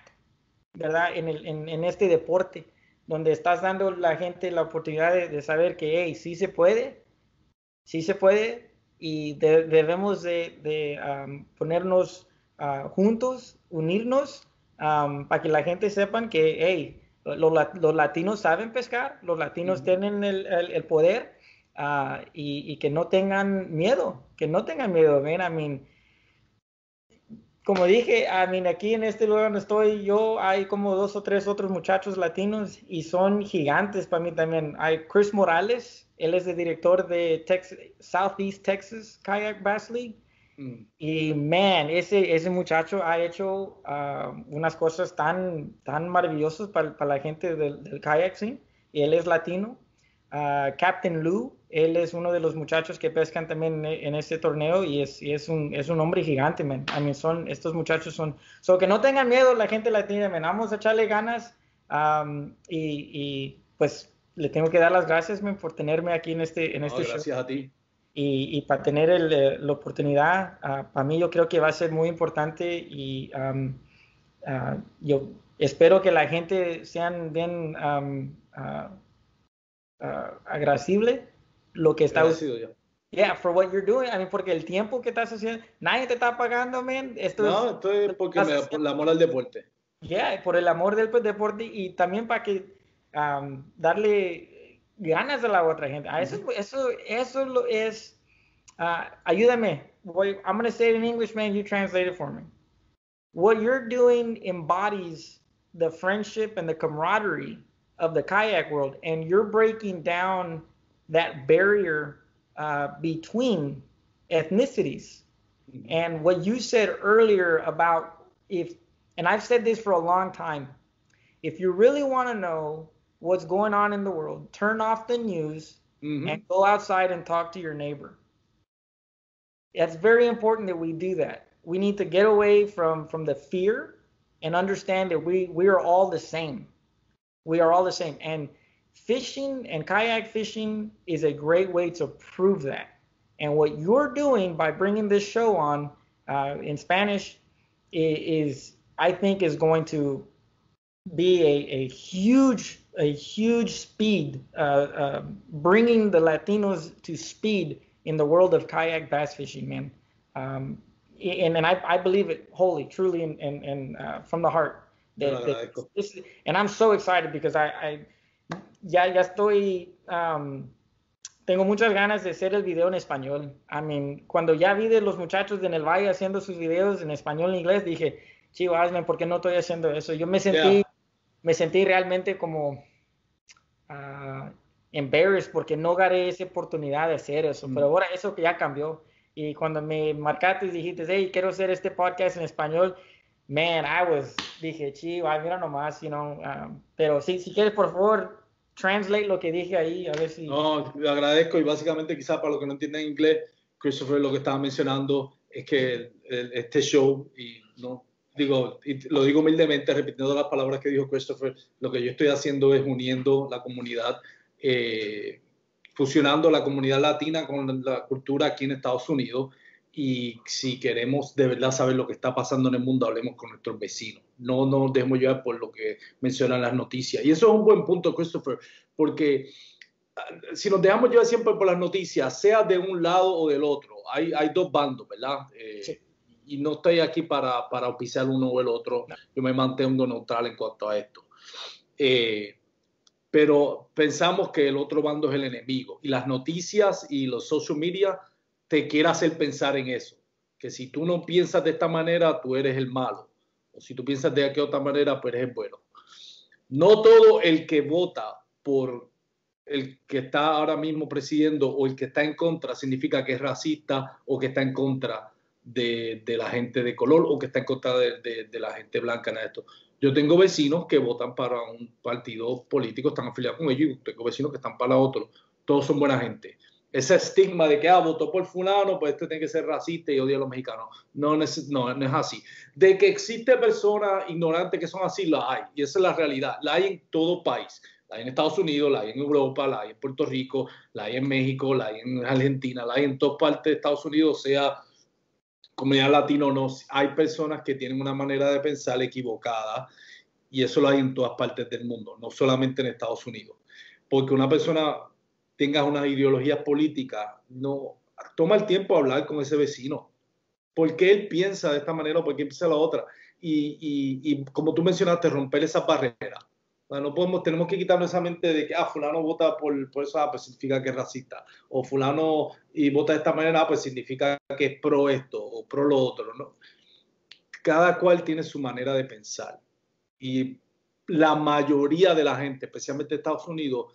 ¿verdad? En, el, en, en este deporte, donde estás dando a la gente la oportunidad de, de saber que, hey, sí se puede, sí se puede, y de- debemos de, de, um, ponernos uh, juntos, unirnos, um, para que la gente sepan que, hey, los, la- los latinos saben pescar, los latinos Ujú. tienen el, el- el poder ah, y, y que no tengan miedo, que no tengan miedo, ven, I mean, como dije, I mean, aquí en este lugar donde estoy yo, hay como dos o tres otros muchachos latinos y son gigantes para mí también. Hay Chris Morales, él es el director de Tex- Southeast Texas Kayak Bass League. Mm. Y man, ese, ese muchacho ha hecho ah, unas cosas tan, tan maravillosas para, para la gente del, del kayak scene. Y él es latino. Ah, Captain Lou, él es uno de los muchachos que pescan también en, este torneo y es, y es, un, es un hombre gigante, man. I mean, son, estos muchachos son... So, que no tengan miedo la gente latina, man. Vamos a echarle ganas. am, y, y, pues le tengo que dar las gracias, man, por tenerme aquí en este, en No, este show gracias a ti. y, y para tener el, eh, la oportunidad, ah, para mí yo creo que va a ser muy importante y am, ah, yo espero que la gente sean bien ah, ah, agracible lo que está Agradecido ya. yeah for what you're doing I mean, porque el tiempo que estás haciendo nadie te está pagando man esto es- No, esto es porque me, por la amor al deporte. Yeah, por el amor del pues, deporte y también para que um, darle ganas a la otra gente. Ah, Eso, eso, eso lo es. ah, ayúdame. Voy, I'm going to say it in English, man. You translate it for me. What you're doing embodies the friendship and the camaraderie of the kayak world, and you're breaking down that barrier uh, between ethnicities. And what you said earlier about if, and I've said this for a long time, if you really want to know what's going on in the world, turn off the news Ujú. and go outside and talk to your neighbor. It's very important that we do that. We need to get away from from the fear and understand that we we are all the same. We are all the same. And fishing and kayak fishing is a great way to prove that. And what you're doing by bringing this show on uh, in Spanish is, I think, is going to be a, a huge, a huge speed, uh, uh, bringing the Latinos to speed in the world of kayak bass fishing, man. Um, and and I, I believe it wholly, truly, and, and, and uh, from the heart. That- that agradezco. this- and I'm so excited because I, I ya, ya estoy, um, tengo muchas ganas de hacer el video en español. I mean, cuando ya vi de los muchachos de en el valle haciendo sus videos en español e inglés, dije, chivas, man, ¿por qué no estoy haciendo eso? Yo me sentí, Yeah. me sentí realmente como ah, embarrassed porque no gané esa oportunidad de hacer eso. Mm. Pero ahora eso que ya cambió. Y cuando me marcaste y dijiste, hey, quiero hacer este podcast en español, man, I was, dije, chiva, mira nomás, you know. um, pero sí, si quieres, por favor, translate lo que dije ahí, a ver si... No, le agradezco y básicamente quizás para los que no entienden inglés, Christopher lo que estaba mencionando es que el- el- este show, y no digo, y lo digo humildemente, repitiendo las palabras que dijo Christopher, lo que yo estoy haciendo es uniendo la comunidad. Eh, fusionando la comunidad latina con la cultura aquí en Estados Unidos. Y si queremos de verdad saber lo que está pasando en el mundo, hablemos con nuestros vecinos. No nos dejemos llevar por lo que mencionan las noticias. Y eso es un buen punto, Christopher, porque ah, si nos dejamos llevar siempre por las noticias, sea de un lado o del otro, hay, hay dos bandos, ¿verdad? Eh, y no estoy aquí para, para oficiar uno o el otro. Yo me mantengo neutral en cuanto a esto. Eh, pero pensamos que el otro bando es el enemigo. Y las noticias y los social media te quieren hacer pensar en eso. Que si tú no piensas de esta manera, tú eres el malo. O si tú piensas de aquella otra manera, pues eres el bueno. No todo el que vota por el que está ahora mismo presidiendo o el que está en contra significa que es racista o que está en contra de, la gente de color o que está en contra de, de la gente blanca en esto. Yo tengo vecinos que votan para un partido político, están afiliados con ellos, y tengo vecinos que están para otro. Todos son buena gente. Ese estigma de que ah, votó por fulano, pues este tiene que ser racista y odia a los mexicanos. No, no, no, es así. De que existe personas ignorantes que son así, la hay. Y esa es la realidad. La hay en todo país. La hay en Estados Unidos, la hay en Europa, la hay en Puerto Rico, la hay en México, la hay en Argentina, la hay en todas partes de Estados Unidos, sea comunidad latina o no, hay personas que tienen una manera de pensar equivocada y eso lo hay en todas partes del mundo, no solamente en Estados Unidos. Porque una persona tenga una ideología política, no toma el tiempo a hablar con ese vecino. ¿Por qué él piensa de esta manera o por qué piensa la otra? Y, y, y como tú mencionaste, romper esas barreras no podemos, tenemos que quitarnos esa mente de que, ah, fulano vota por, por eso, ah, pues significa que es racista. O fulano y vota de esta manera, ah, pues significa que es pro esto o pro lo otro, ¿no? Cada cual tiene su manera de pensar. Y la mayoría de la gente, especialmente Estados Unidos,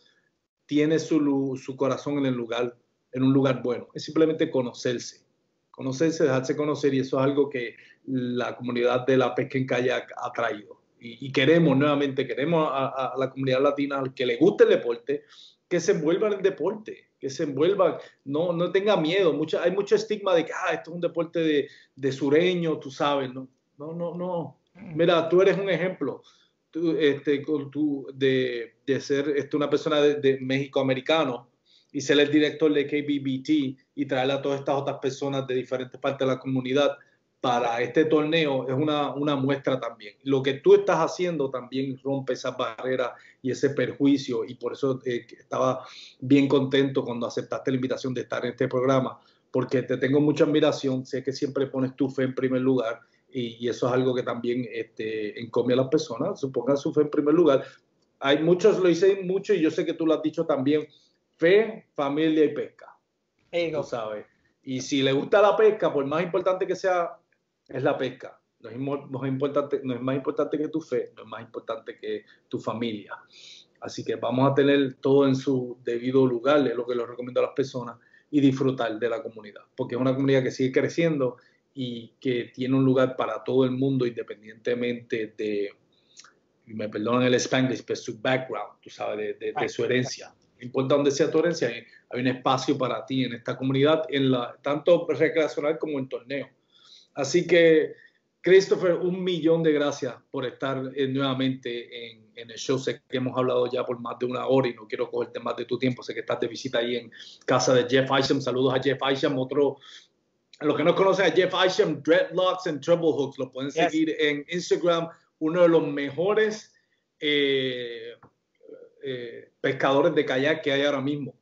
tiene su, su corazón en el lugar, en un lugar bueno. Es simplemente conocerse. Conocerse, dejarse conocer, y eso es algo que la comunidad de la pesca en kayak ha traído y, queremos nuevamente, queremos a, la comunidad latina que le guste el deporte, que se envuelva en el deporte, que se envuelva, no, no tenga miedo. Mucha, hay mucho estigma de que ah, esto es un deporte de, de sureño, tú sabes, ¿no? No, no, no. Mm. Mira, tú eres un ejemplo tú, este, con tu, de, de, ser este, una persona de, de México americano y ser el director de KBBT y traer a todas estas otras personas de diferentes partes de la comunidad para este torneo es una, una, muestra también. Lo que tú estás haciendo también rompe esas barreras y ese perjuicio y por eso eh, estaba bien contento cuando aceptaste la invitación de estar en este programa, porque te tengo mucha admiración, sé que siempre pones tu fe en primer lugar y, eso es algo que también este, encomia a las personas, supongan su fe en primer lugar. Hay muchos, lo dicen mucho y yo sé que tú lo has dicho también, fe, familia y pesca. Tú sabes. Y si le gusta la pesca, por más importante que sea es la pesca. No es, importante, no es más importante que tu fe, no es más importante que tu familia. Así que vamos a tener todo en su debido lugar, es lo que les recomiendo a las personas, y disfrutar de la comunidad, porque es una comunidad que sigue creciendo y que tiene un lugar para todo el mundo independientemente de, me perdonan el spanglish, pero su background, tú sabes, de, su herencia. No importa dónde sea tu herencia, hay, hay, un espacio para ti en esta comunidad, en la, tanto recreacional como en torneo. Así que, Christopher, un millón de gracias por estar eh, nuevamente en, el show. Sé que hemos hablado ya por más de una hora y no quiero cogerte más de tu tiempo. Sé que estás de visita ahí en casa de Jeff Isham. Saludos a Jeff Isham, otro los que no conocen a Jeff Isham, Dreadlocks and Trouble Hooks, lo pueden seguir en Instagram, uno de los mejores eh, eh, pescadores de kayak que hay ahora mismo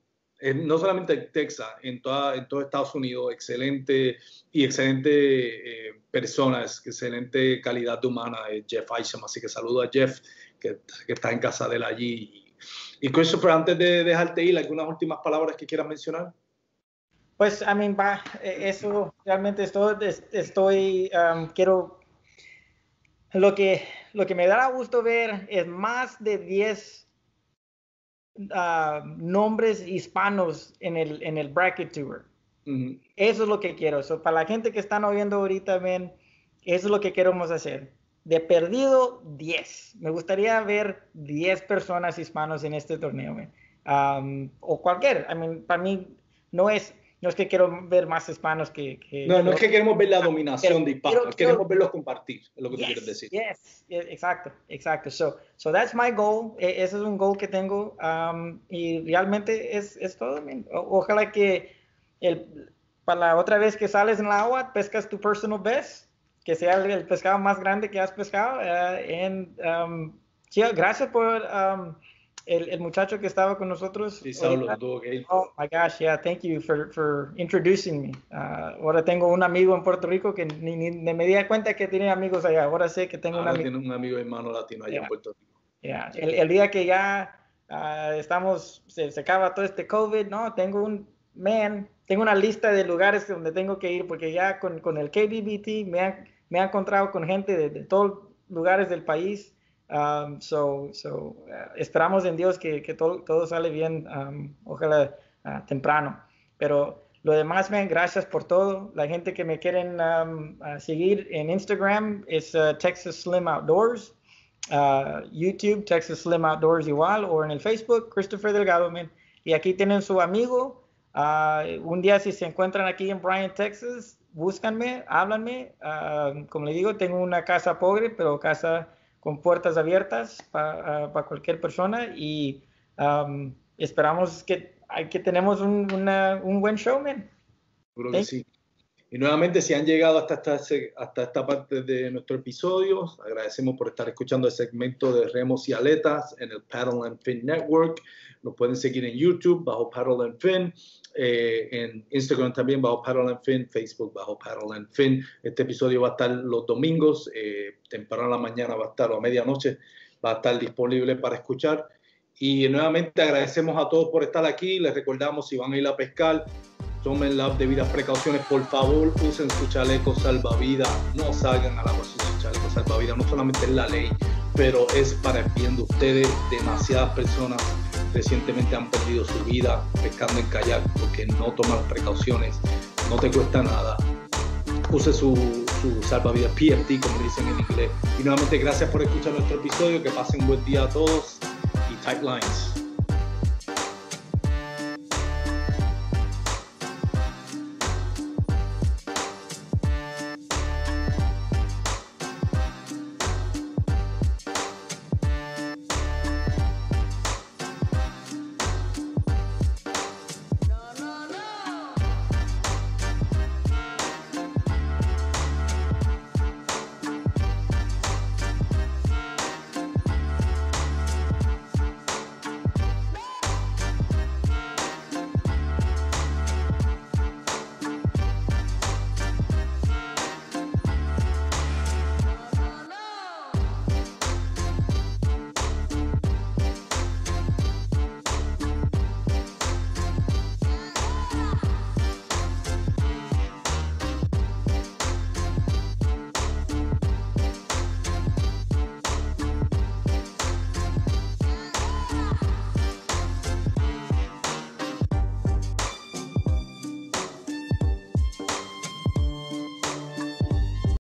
no solamente en Texas, en, toda, en todo Estados Unidos, excelente y excelente eh, personas, excelente calidad de humana, es Jeff Isham. Así que saludo a Jeff, que, que, está en casa de él allí. Y Christopher, antes de dejarte ir, ¿algunas últimas palabras que quieras mencionar? Pues, a mí, va, e, eso realmente estoy, estoy um, quiero, lo que, lo que me dará gusto ver es más de 10 Ah, nombres hispanos en el, en el bracket tour. Eso es lo que quiero. para la gente que están oyendo ahorita, ven, eso es lo que queremos hacer. De perdido, 10. Me gustaría ver 10 personas hispanos en este torneo. o cualquier. I para mí no es, no es que quiero ver más hispanos que... no, no es que queremos ver la dominación de hispanos, queremos verlos compartir, es lo que tú quieres decir. Yes, exacto, exacto. So, so that's my goal, e, ese es un goal que tengo um, y realmente es, es todo. ojalá que el, para la otra vez que sales en el agua, pescas tu personal best, que sea el, pescado más grande que has pescado. Uh, um, gracias por... Um, el, el, muchacho que estaba con nosotros. Sí, Saulo. Oh my gosh, yeah, thank you for, for introducing me. Uh, ahora tengo un amigo en Puerto Rico que ni, ni, me di cuenta que tiene amigos allá. Ahora sé que tengo un amigo. un amigo hermano latino allá en Puerto Rico. Yeah. El, el, día que ya uh, estamos, se, se, acaba todo este COVID, no, tengo un, man, tengo una lista de lugares donde tengo que ir porque ya con, con el KBBT me ha, me ha encontrado con gente de, de todos lugares del país Um, so, so uh, esperamos en Dios que, que todo, sale bien, um, ojalá uh, temprano. Pero lo demás, man, gracias por todo. La gente que me quieren um, uh, seguir en Instagram es uh, Texas Slim Outdoors, uh, YouTube Texas Slim Outdoors igual, o en el Facebook Christopher Delgado, man. Y aquí tienen su amigo. Uh, un día si se encuentran aquí en Bryan, Texas, búscanme, háblanme. como le digo, tengo una casa pobre, pero casa con puertas abiertas para cualquier persona y esperamos que, que tenemos un, un buen show, man. Seguro que sí. Y nuevamente, si han llegado hasta esta, hasta esta parte de nuestro episodio, agradecemos por estar escuchando el segmento de Remos y Aletas en el Paddle and Fin Network. Nos pueden seguir en YouTube bajo Paddle and Fin. Eh, en Instagram también bajo Paddle and Fin, Facebook bajo Paddle and Fin. Este episodio va a estar los domingos, eh, temprano a la mañana va a estar o a medianoche, va a estar disponible para escuchar. Y nuevamente agradecemos a todos por estar aquí. Les recordamos si van a ir a pescar, tomen las debidas precauciones. Por favor, usen su chaleco salvavidas. No salgan al agua sin su chaleco salvavidas. No solamente es la ley, pero es para el ustedes. Demasiadas personas recientemente han perdido su vida pescando en kayak porque no toman precauciones, no te cuesta nada. Use su, su salvavidas PFT, como dicen en inglés. Y nuevamente, gracias por escuchar nuestro episodio. Que pasen un buen día a todos y tight lines.